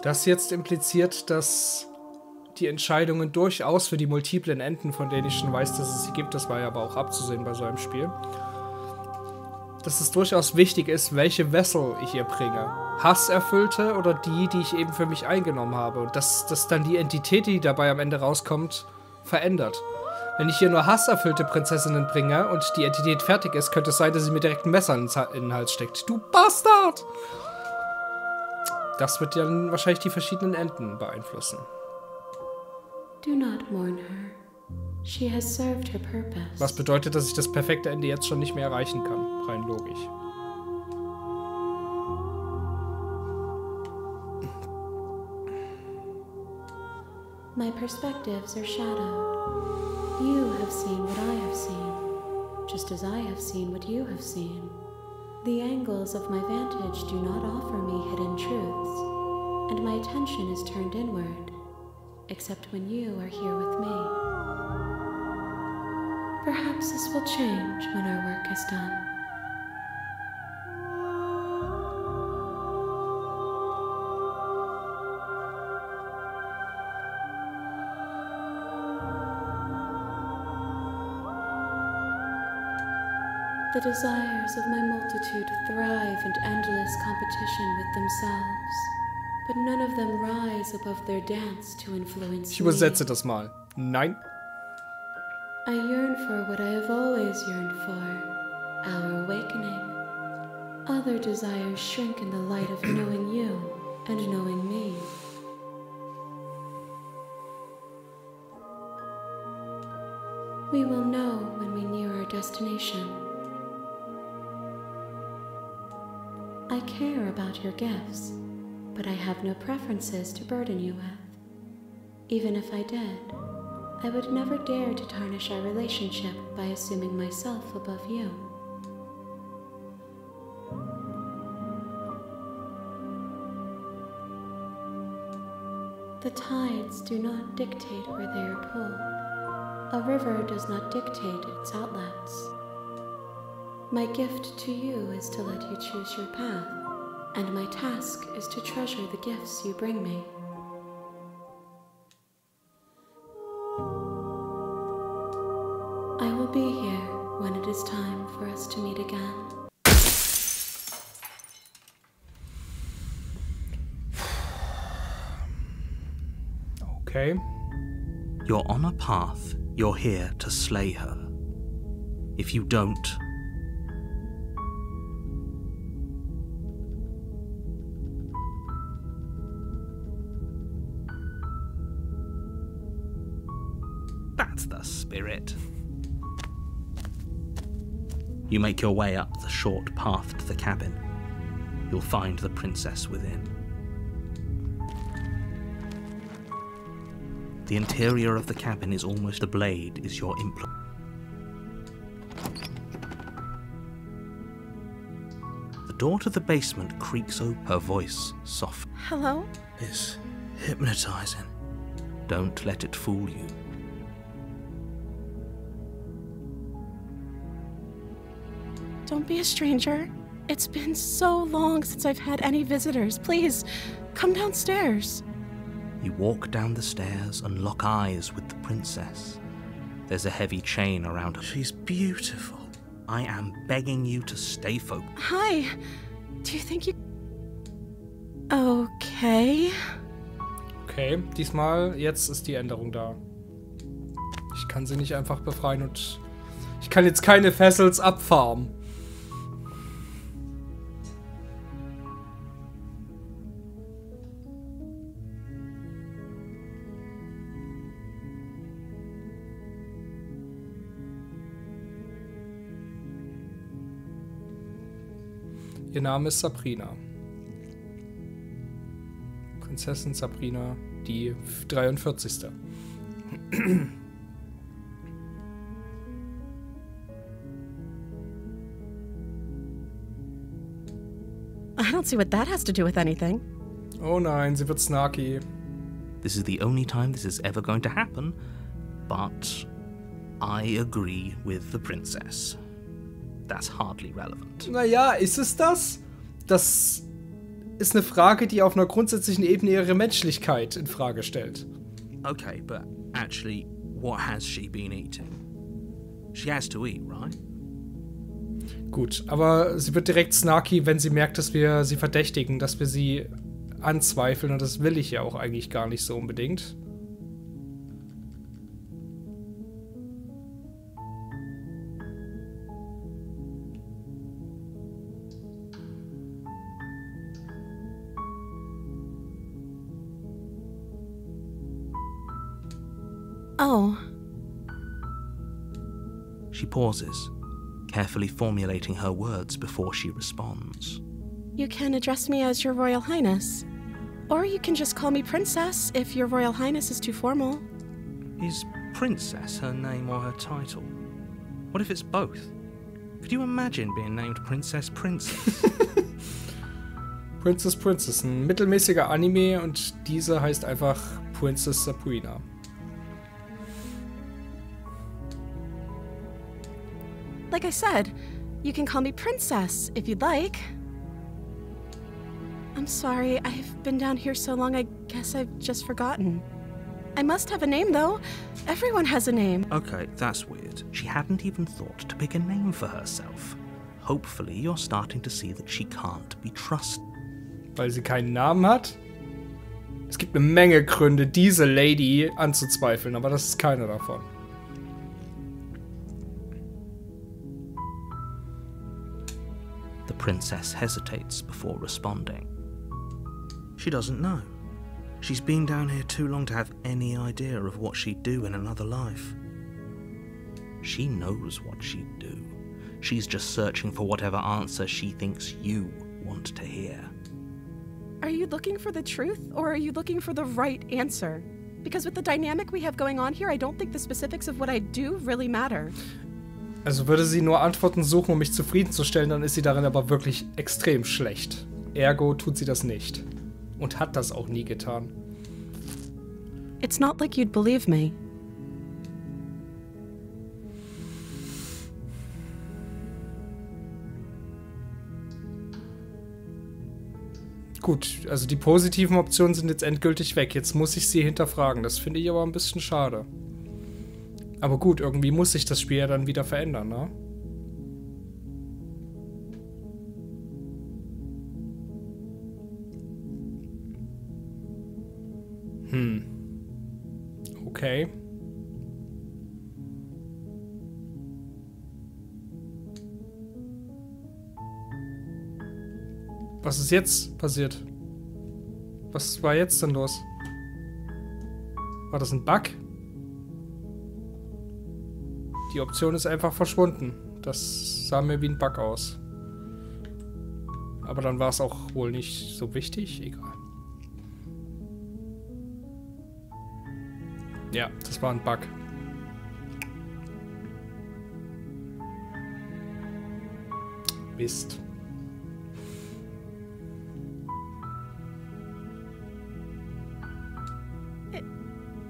Das jetzt impliziert, dass die Entscheidungen durchaus für die multiplen Enden, von denen ich schon weiß, dass es sie gibt, das war ja aber auch abzusehen bei so einem Spiel, dass es durchaus wichtig ist, welche Wessel ich ihr bringe. Hasserfüllte oder die, die ich eben für mich eingenommen habe. Und dass, dass dann die Entität, die dabei am Ende rauskommt, verändert. Wenn ich hier nur hasserfüllte Prinzessinnen bringe und die Entität fertig ist, könnte es sein, dass sie mir direkt ein Messer in den Ha- in den Hals steckt. Du Bastard! Das wird dann wahrscheinlich die verschiedenen Enden beeinflussen. Do not mourn her. She has served her purpose. Was bedeutet, dass ich das perfekte Ende jetzt schon nicht mehr erreichen kann, rein logisch. My perspectives are shadowed. You have seen what I have seen, just as I have seen what you have seen. The angles of my vantage do not offer me hidden truths, and my attention is turned inward, except when you are here with me. Perhaps this will change when our work is done. The desires of my multitude thrive in endless competition with themselves, but none of them rise above their dance to influence Ich me. übersetze das mal. Nein. I yearn for what I have always yearned for our awakening. Other desires shrink in the light of knowing you and knowing me. We will know when we near our destination. I care about your gifts, but I have no preferences to burden you with. Even if I did, I would never dare to tarnish our relationship by assuming myself above you. The tides do not dictate where they are pulled. A river does not dictate its outlets. My gift to you is to let you choose your path, and my task is to treasure the gifts you bring me. I will be here when it is time for us to meet again. Okay. You're on a path. You're here to slay her. If you don't, You make your way up the short path to the cabin. You'll find the princess within. The interior of the cabin is almost a blade, is your implement. The door to the basement creaks open, her voice soft. Hello? It's hypnotizing. Don't let it fool you. Don't be a stranger. It's been so long since I've had any visitors. Please, come downstairs. You walk down the stairs and lock eyes with the princess. There's a heavy chain around her. She's beautiful. I am begging you to stay focused. Hi. Do you think you. Okay. Okay, diesmal, jetzt ist die Änderung da. Ich kann sie nicht einfach befreien und ich kann jetzt keine Vessels abfarmen. Ihr Name ist Sabrina. Prinzessin Sabrina, die 43. I don't see what that has to do with anything. Oh nein, sie wird snarky. This is the only time this is ever going to happen, but I agree with the princess. That's hardly relevant. Naja, ist es das? Das ist eine Frage, die auf einer grundsätzlichen Ebene ihre Menschlichkeit in Frage stellt. Okay, but actually, what has she been eating? She has to eat, right? Gut, aber sie wird direkt snarky, wenn sie merkt, dass wir sie verdächtigen, dass wir sie anzweifeln und das will ich ja auch eigentlich gar nicht so unbedingt. Oh, She pauses, carefully formulating her words before she responds. you can address me as Your Royal Highness. Or you can just call me Princess if Your Royal Highness is too formal. Is princess her name or her title? What if it's both? Could you imagine being named Princess Princess? Princess Princess, ein mittelmäßiger Anime und diese heißt einfach Princess Sabrina. Like I said, you can call me Princess if you'd like. I'm sorry, I've been down here so long, I guess I've just forgotten. I must have a name, though. Everyone has a name. okay, that's weird. She hadn't even thought to pick a name for herself. Hopefully, you're starting to see that she can't be trusted. Weil sie keinen Namen hat? Es gibt eine Menge Gründe, diese Lady anzuzweifeln, aber das ist keiner davon. Princess hesitates before responding. She doesn't know. She's been down here too long to have any idea of what she'd do in another life. She knows what she'd do. She's just searching for whatever answer she thinks you want to hear. Are you looking for the truth or are you looking for the right answer? Because with the dynamic we have going on here, I don't think the specifics of what I do really matter. Also würde sie nur Antworten suchen, um mich zufriedenzustellen, dann ist sie darin aber wirklich extrem schlecht. Ergo tut sie das nicht. Und hat das auch nie getan. It's not like you'd believe me. Gut, also die positiven Optionen sind jetzt endgültig weg. Jetzt muss ich sie hinterfragen. Das finde ich aber ein bisschen schade. Aber gut, irgendwie muss sich das Spiel ja dann wieder verändern, ne? Hm. Okay. Was ist jetzt passiert? Was war jetzt denn los? War das ein Bug? Die Option ist einfach verschwunden. Das sah mir wie ein Bug aus. Aber dann war es auch wohl nicht so wichtig. Egal. Ja, das war ein Bug. Mist.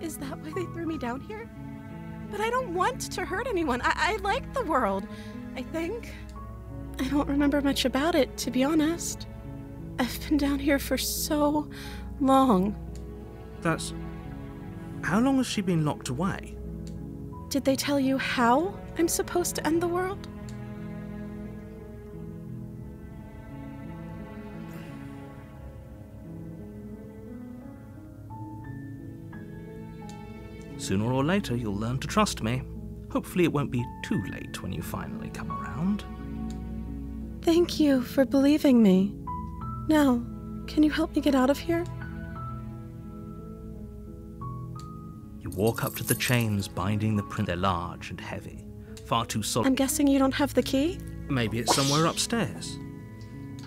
Is that why they threw me down here? But I don't want to hurt anyone. I, I like the world, I think. I don't remember much about it, to be honest. I've been down here for so long. That's. How long has she been locked away? Did they tell you how I'm supposed to end the world? Sooner or later, you'll learn to trust me. Hopefully, it won't be too late when you finally come around. Thank you for believing me. Now, can you help me get out of here? You walk up to the chains binding the print. They're large and heavy, far too solid. I'm guessing you don't have the key? Maybe it's somewhere upstairs.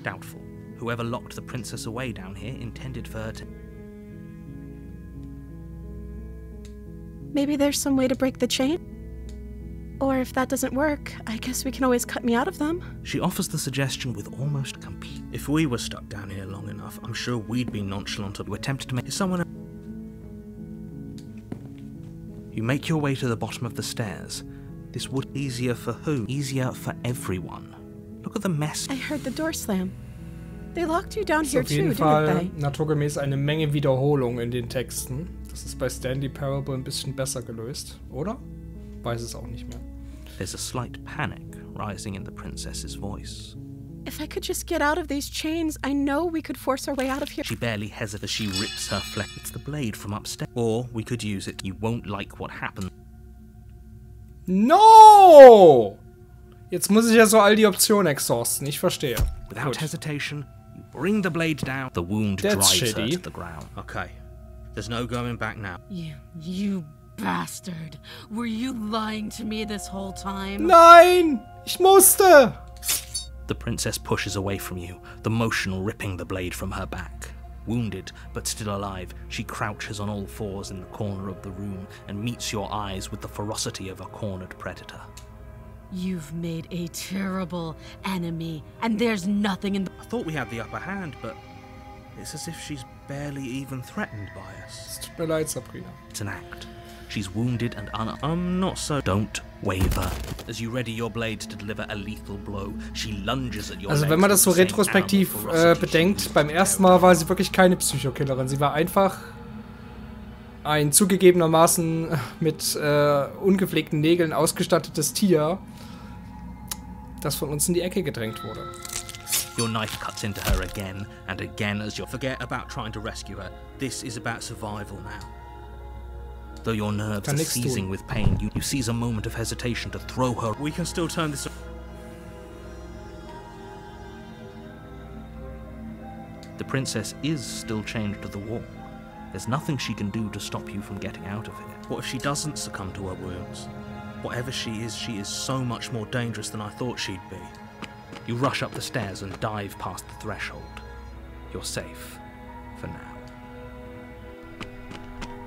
Doubtful. Whoever locked the princess away down here intended for her to. Maybe there's some way to break the chain? Or if that doesn't work, I guess we can always cut me out of them. She offers the suggestion with almost complete. If we were stuck down here long enough, I'm sure we'd be nonchalant or attempted to make someone. You make your way to the bottom of the stairs. This would be easier for who? Easier for everyone. Look at the mess. I heard the door slam. They locked you down Ist here too, didn't they? naturgemäß eine Menge Wiederholung in den Texten. Das ist bei Stanley Parable ein bisschen besser gelöst, oder? Weiß es auch nicht mehr. There's a slight panic rising in the princess's voice. If I could just get out of these chains, I know we could force our way out of here. She barely hesitates as she rips her flesh. It's the blade from upstairs. Or we could use it. You won't like what happens. No! Jetzt muss ich ja so all die Optionen exhausten. Ich verstehe. Without Gut. hesitation, you bring the blade down. The wound That's drives her shitty. to the ground. Okay. There's no going back now. You, you bastard. Were you lying to me this whole time? Nein! Ich musste! The princess pushes away from you, the motion ripping the blade from her back. Wounded, but still alive, she crouches on all fours in the corner of the room and meets your eyes with the ferocity of a cornered predator. You've made a terrible enemy, and there's nothing in the. I thought we had the upper hand, but it's as if she's barely even threatened by us. Es tut mir leid, Sabrina. It's an act. She's wounded and un. I'm not so. Don't waver. As you ready your blade to deliver a lethal blow, she lunges at your Also wenn man das so retrospektiv äh, bedenkt, beim ersten. Mal war sie wirklich keine Psychokillerin. Sie war einfach ein zugegebenermaßen mit äh, ungepflegten Nägeln ausgestattetes Tier, das von uns in die Ecke gedrängt wurde. Your knife cuts into her again and again as you forget about trying to rescue her. This is about survival now. Though your nerves are nix tun. seizing with pain, you, you seize a moment of hesitation to throw her. We can still turn this. The princess is still chained to the wall. There's nothing she can do to stop you from getting out of here. What if she doesn't succumb to her wounds? Whatever she is, she is so much more dangerous than I thought she'd be. You rush up the stairs and dive past the threshold. You're safe. For now.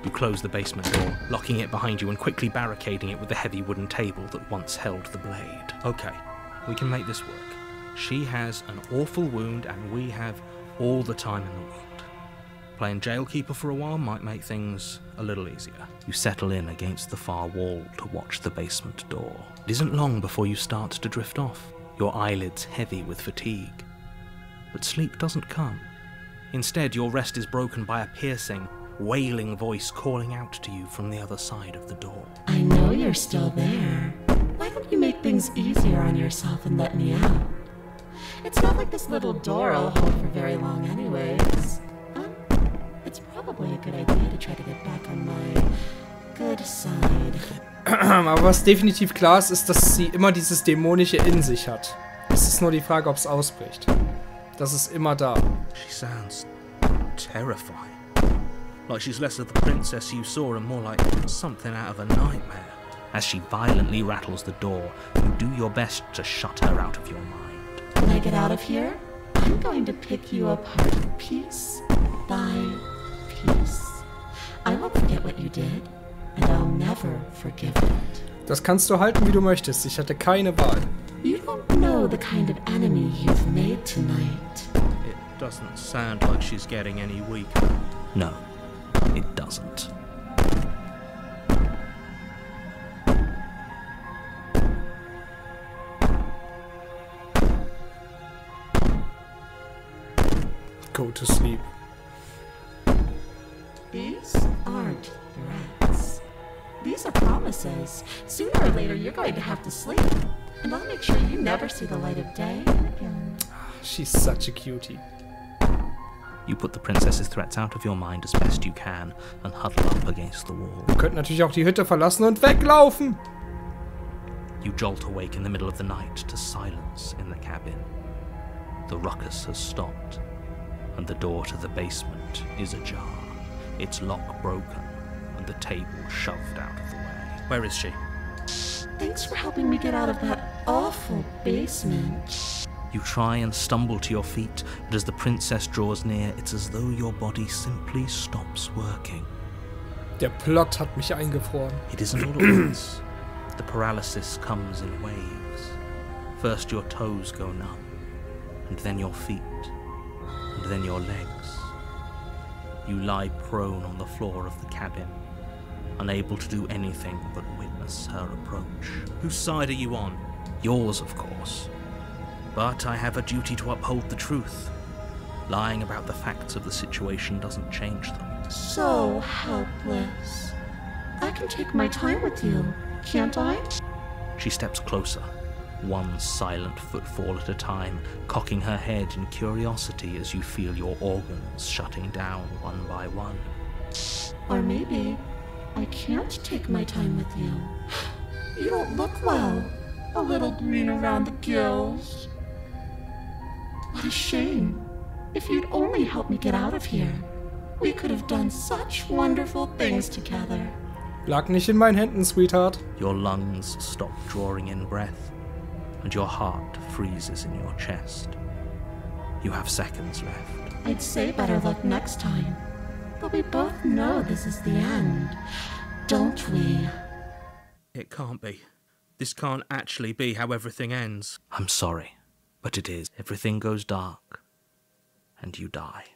You close the basement door, locking it behind you and quickly barricading it with the heavy wooden table that once held the blade. Okay, we can make this work. She has an awful wound, and we have all the time in the world. Playing jailkeeper for a while might make things a little easier. You settle in against the far wall to watch the basement door. It isn't long before you start to drift off, your eyelids heavy with fatigue. But sleep doesn't come. Instead, your rest is broken by a piercing, wailing voice calling out to you from the other side of the door. I know you're still there. Why don't you make things easier on yourself and let me out? It's not like this little door will hold for very long, anyways. It's probably a good idea to try to get back on my good side. Aber was definitiv klar ist, ist, dass sie immer dieses Dämonische in sich hat. Es ist nur die Frage, ob es ausbricht. Das ist immer da. She sounds terrifying. Like she's less of the princess you saw and more like something out of a nightmare. As she violently rattles the door, you do your best to shut her out of your mind. When I get out of here, I'm going to pick you apart piece by piece. I won't forget what you did, and I'll never forgive it. Das kannst du halten, wie du möchtest. Ich hatte keine Wahl. You don't know the kind of enemy you've made tonight. It doesn't sound like she's getting any weaker. No, it doesn't. Go to sleep. Promises. Sooner or later, you're going to have to sleep. And I'll make sure you never see the light of day again. Ah, she's such a cutie. You put the princess's threats out of your mind as best you can and huddle up against the wall. Wir könnten natürlich auch die Hütte verlassen und weglaufen. You jolt awake in the middle of the night to silence in the cabin. The ruckus has stopped, and the door to the basement is ajar, its lock broken, and the table shoved out of the way. Where is she? Thanks for helping me get out of that awful basement. You try and stumble to your feet, but as the princess draws near, it's as though your body simply stops working. Der Plot hat mich eingefroren. It isn't all at once. The paralysis comes in waves. First your toes go numb, and then your feet, and then your legs. You lie prone on the floor of the cabin, unable to do anything but witness her approach. Whose side are you on? Yours, of course. But I have a duty to uphold the truth. Lying about the facts of the situation doesn't change them. So helpless. I can take my time with you, can't I? She steps closer, one silent footfall at a time, cocking her head in curiosity as you feel your organs shutting down one by one. Or maybe I can't take my time with you. You don't look well. A little green around the gills. What a shame. If you'd only helped me get out of here, we could have done such wonderful things together. Lag nicht in meinen Händen, Sweetheart. Your lungs stop drawing in breath, and your heart freezes in your chest. You have seconds left. I'd say better luck next time. But we both know this is the end, don't we? It can't be. This can't actually be how everything ends. I'm sorry, but it is. Everything goes dark, and you die.